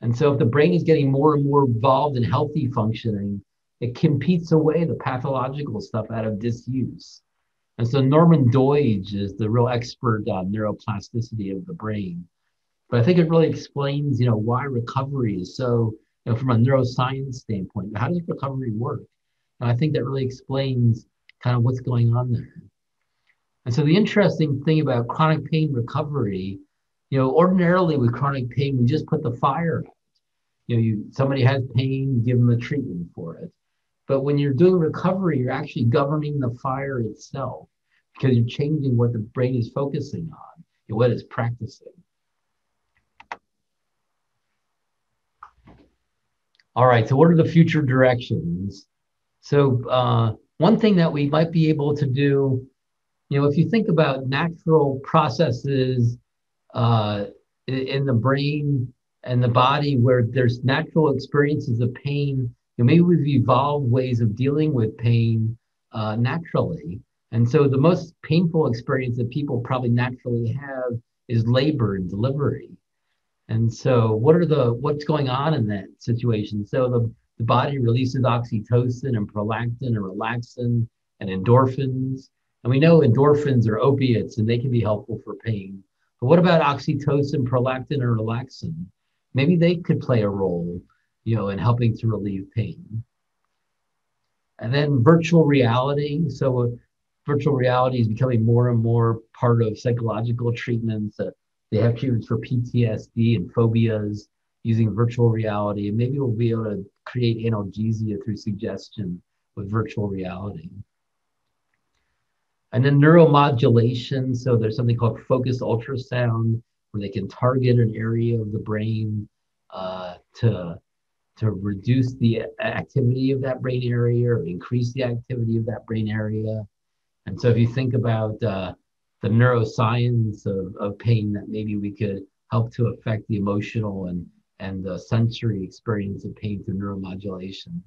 And so if the brain is getting more and more involved in healthy functioning, it competes away the pathological stuff out of disuse. And so Norman Doidge is the real expert on neuroplasticity of the brain. But I think it really explains, you know, why recovery is so, you know, from a neuroscience standpoint, how does recovery work? And I think that really explains kind of what's going on there. And so the interesting thing about chronic pain recovery, you know, ordinarily with chronic pain, we just put the fire out. You know, you somebody has pain, give them a treatment for it. But when you're doing recovery, you're actually governing the fire itself because you're changing what the brain is focusing on and what it's practicing. All right, so what are the future directions? So uh, one thing that we might be able to do, you know, if you think about natural processes uh, in the brain and the body where there's natural experiences of pain, know, maybe we've evolved ways of dealing with pain uh, naturally. And so the most painful experience that people probably naturally have is labor and delivery. And so, what are the what's going on in that situation? So the, the body releases oxytocin and prolactin and relaxin and endorphins. And we know endorphins are opiates and they can be helpful for pain. But what about oxytocin, prolactin, and relaxin? Maybe they could play a role, you know, and helping to relieve pain. And then virtual reality. So uh, virtual reality is becoming more and more part of psychological treatments. Uh, they have treatments for PTSD and phobias using virtual reality. And maybe we'll be able to create analgesia through suggestion with virtual reality. And then neuromodulation. So there's something called focused ultrasound where they can target an area of the brain uh, to, to reduce the activity of that brain area or increase the activity of that brain area. And so if you think about uh, the neuroscience of, of pain that maybe we could help to affect the emotional and, and the sensory experience of pain through neuromodulation.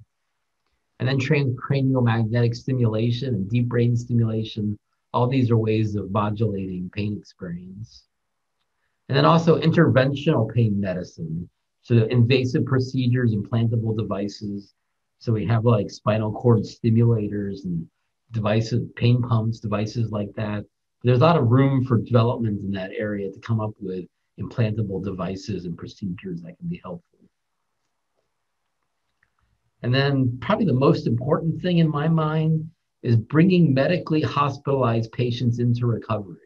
And then transcranial magnetic stimulation and deep brain stimulation. All these are ways of modulating pain experience. And then also interventional pain medicine. So invasive procedures, implantable devices. So we have like spinal cord stimulators and devices, pain pumps, devices like that there's a lot of room for development in that area to come up with implantable devices and procedures that can be helpful. And then, probably the most important thing in my mind is bringing medically hospitalized patients into recovery.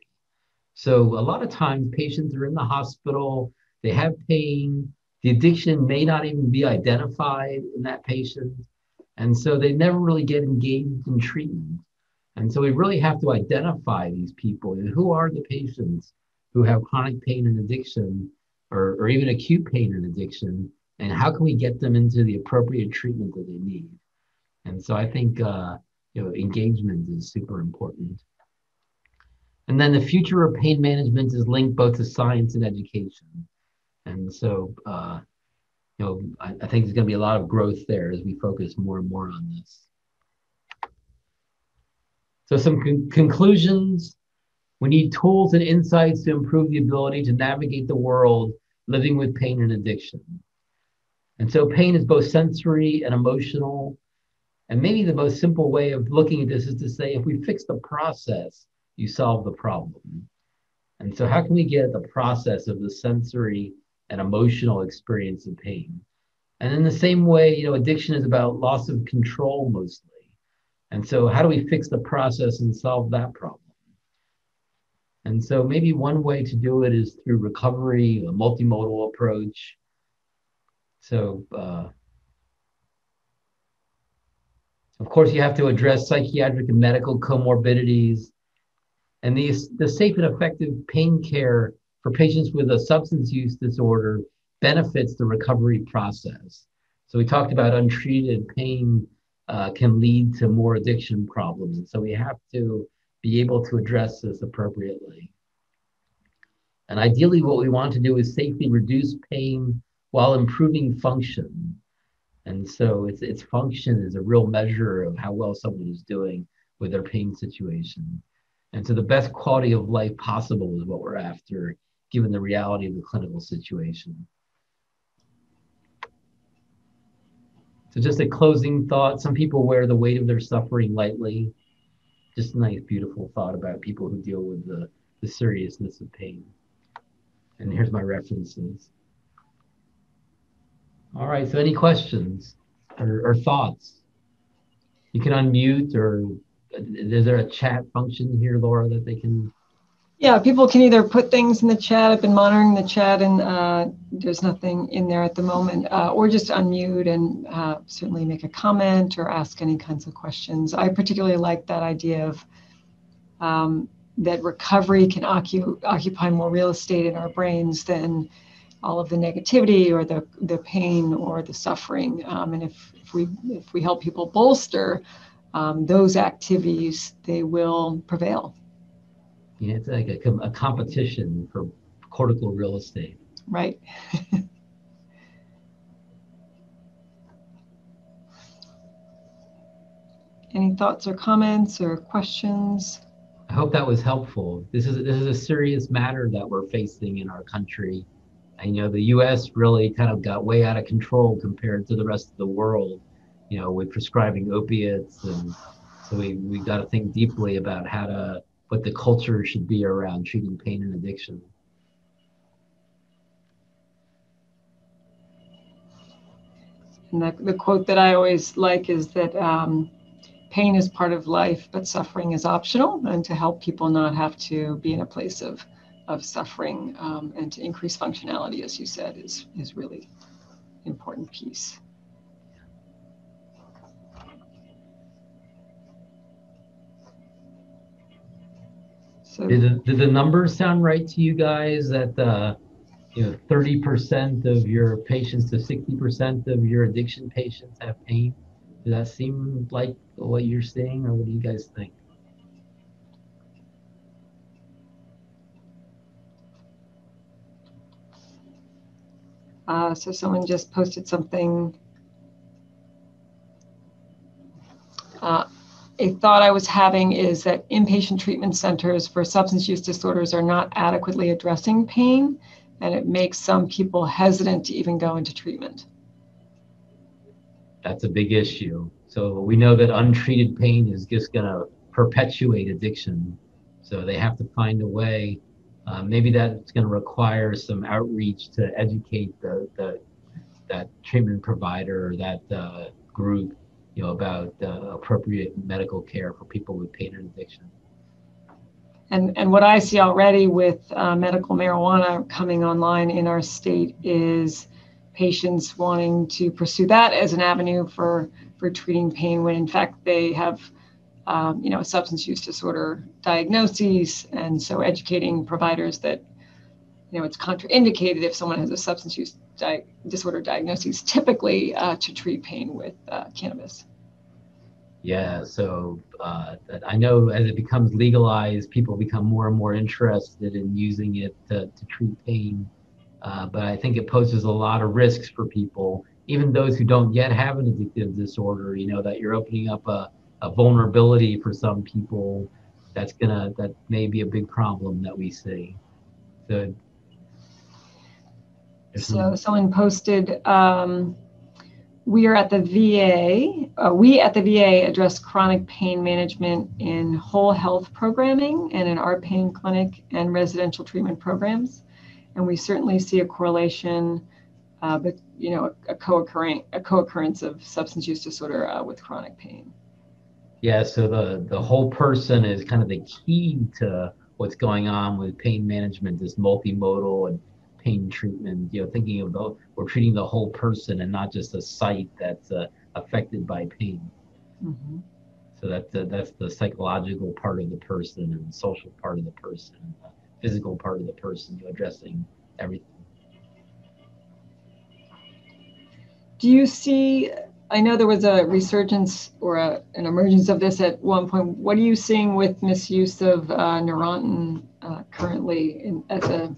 So, a lot of times, patients are in the hospital, they have pain, the addiction may not even be identified in that patient. And so, they never really get engaged in treatment. And so we really have to identify these people and who are the patients who have chronic pain and addiction or, or even acute pain and addiction, and how can we get them into the appropriate treatment that they need? And so I think uh, you know engagement is super important. And then the future of pain management is linked both to science and education. And so, uh, you know, I, I think there's going to be a lot of growth there as we focus more and more on this. So some con- conclusions. We need tools and insights to improve the ability to navigate the world living with pain and addiction. And so pain is both sensory and emotional. And maybe the most simple way of looking at this is to say if we fix the process, you solve the problem. And so, how can we get at the process of the sensory and emotional experience of pain? And in the same way, you know, addiction is about loss of control mostly. And so, how do we fix the process and solve that problem? And so, maybe one way to do it is through recovery, a multimodal approach. So, uh, of course, you have to address psychiatric and medical comorbidities. And these, the safe and effective pain care for patients with a substance use disorder benefits the recovery process. So, we talked about untreated pain uh, can lead to more addiction problems. And so we have to be able to address this appropriately. And ideally, what we want to do is safely reduce pain while improving function. And so its, its function is a real measure of how well someone is doing with their pain situation. And so the best quality of life possible is what we're after, given the reality of the clinical situation. So just a closing thought. Some people wear the weight of their suffering lightly. Just a nice, beautiful thought about people who deal with the, the seriousness of pain. And here's my references. All right, so any questions or, or thoughts? You can unmute or is there a chat function here, Laura, that they can yeah, people can either put things in the chat. I've been monitoring the chat, and uh, there's nothing in there at the moment, uh, or just unmute and uh, certainly make a comment or ask any kinds of questions. I particularly like that idea of um, that recovery can occu- occupy more real estate in our brains than all of the negativity or the the pain or the suffering. Um, and if, if we if we help people bolster um, those activities, they will prevail. You know, it's like a, a competition for cortical real estate. Right. Any thoughts or comments or questions? I hope that was helpful. This is this is a serious matter that we're facing in our country. I know the U.S. really kind of got way out of control compared to the rest of the world, you know, with prescribing opiates, and so we we got to think deeply about how to what the culture should be around treating pain and addiction. And the, the quote that I always like is that um, pain is part of life, but suffering is optional, and to help people not have to be in a place of, of suffering um, and to increase functionality, as you said, is, is really important piece. So did the, did the numbers sound right to you guys that the you know 30% of your patients to 60% of your addiction patients have pain? Does that seem like what you're seeing or what do you guys think? Uh, so someone just posted something. Uh, a thought I was having is that inpatient treatment centers for substance use disorders are not adequately addressing pain, and it makes some people hesitant to even go into treatment. That's a big issue. So we know that untreated pain is just going to perpetuate addiction. So they have to find a way. Uh, maybe that's going to require some outreach to educate the, the that treatment provider or that uh, group you know, about uh, appropriate medical care for people with pain and addiction. And, and what I see already with uh, medical marijuana coming online in our state is patients wanting to pursue that as an avenue for, for treating pain when in fact they have um, you know, substance use disorder diagnoses. And so educating providers that, you know, it's contraindicated if someone has a substance use di- disorder diagnoses, typically uh, to treat pain with uh, cannabis. Yeah, so uh, I know as it becomes legalized, people become more and more interested in using it to, to treat pain. Uh, but I think it poses a lot of risks for people, even those who don't yet have an addictive disorder. You know that you're opening up a, a vulnerability for some people. That's gonna that may be a big problem that we see. So, so someone posted. Um, we are at the VA. Uh, we at the VA address chronic pain management in whole health programming and in our pain clinic and residential treatment programs. And we certainly see a correlation, uh, but you know, a, a co-occurring a co-occurrence of substance use disorder uh, with chronic pain. Yeah. So the the whole person is kind of the key to what's going on with pain management. This multimodal and pain treatment, you know, thinking of the, we're treating the whole person and not just a site that's uh, affected by pain. Mm-hmm. So that's the, that's the psychological part of the person and the social part of the person, and the physical part of the person, you know, addressing everything. Do you see? I know there was a resurgence or a, an emergence of this at one point. What are you seeing with misuse of uh, Neurontin uh, currently in, as a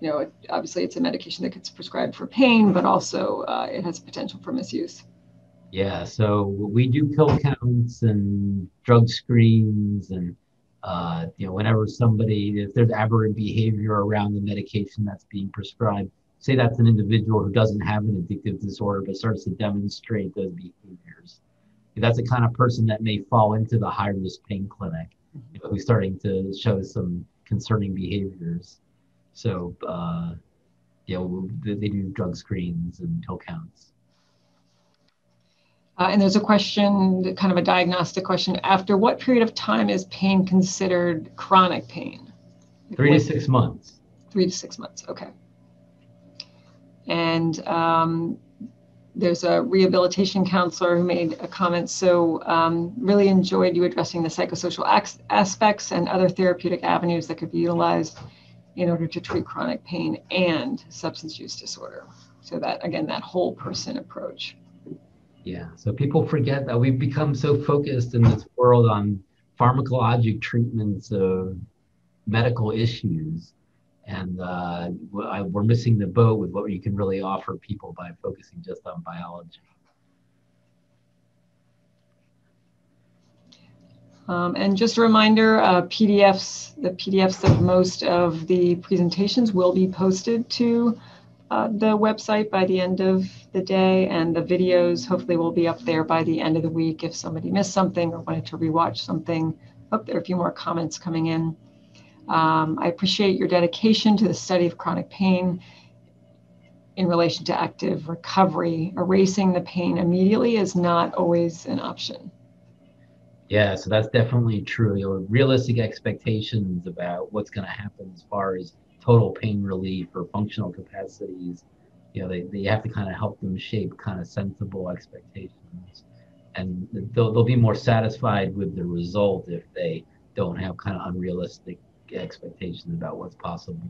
you know, obviously it's a medication that gets prescribed for pain, but also uh, it has potential for misuse. Yeah, so we do pill counts and drug screens, and uh, you know, whenever somebody, if there's aberrant behavior around the medication that's being prescribed, say that's an individual who doesn't have an addictive disorder but starts to demonstrate those behaviors. That's the kind of person that may fall into the high risk pain clinic if we're starting to show some concerning behaviors. So, uh, you know, they, do drug screens and pill counts. Uh, and there's a question, kind of a diagnostic question. After what period of time is pain considered chronic pain? Three to six months. Three to six months, okay. And um, there's a rehabilitation counselor who made a comment. So, um, really enjoyed you addressing the psychosocial aspects and other therapeutic avenues that could be utilized in order to treat chronic pain and substance use disorder. So, that again, that whole person approach. Yeah. So people forget that we've become so focused in this world on pharmacologic treatments of medical issues. And uh, we're missing the boat with what you can really offer people by focusing just on biology. Um, and just a reminder, uh, PDFs, the PDFs of most of the presentations will be posted to uh, the website by the end of the day, and the videos hopefully will be up there by the end of the week. If somebody missed something or wanted to rewatch something, hope there are a few more comments coming in. Um, I appreciate your dedication to the study of chronic pain in relation to active recovery. Erasing the pain immediately is not always an option. Yeah, so that's definitely true. You know, realistic expectations about what's going to happen as far as total pain relief or functional capacities, you know, they, they have to kind of help them shape kind of sensible expectations. And they'll, they'll be more satisfied with the result if they don't have kind of unrealistic expectations about what's possible.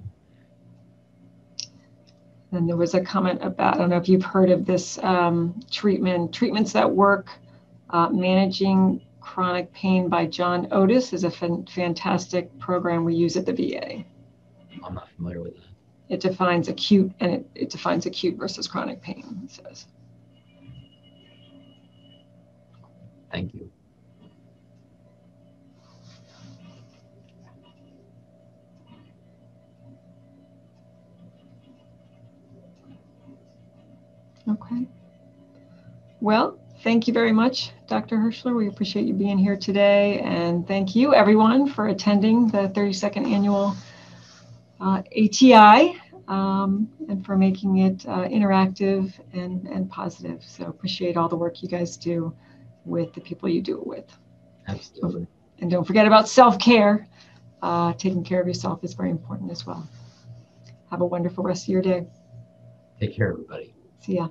And there was a comment about, I don't know if you've heard of this um, treatment, treatments that work, uh, managing chronic pain by John Otis is a fantastic program we use at the VA. I'm not familiar with that. It defines acute and it, it defines acute versus chronic pain, it says. Thank you. Okay. Well, thank you very much, Dr. Herschler. We appreciate you being here today. And thank you, everyone, for attending the 32nd annual uh, ATI um, and for making it uh, interactive and, and positive. So appreciate all the work you guys do with the people you do it with. Absolutely. And don't forget about self-care. Uh, taking care of yourself is very important as well. Have a wonderful rest of your day. Take care, everybody. See ya.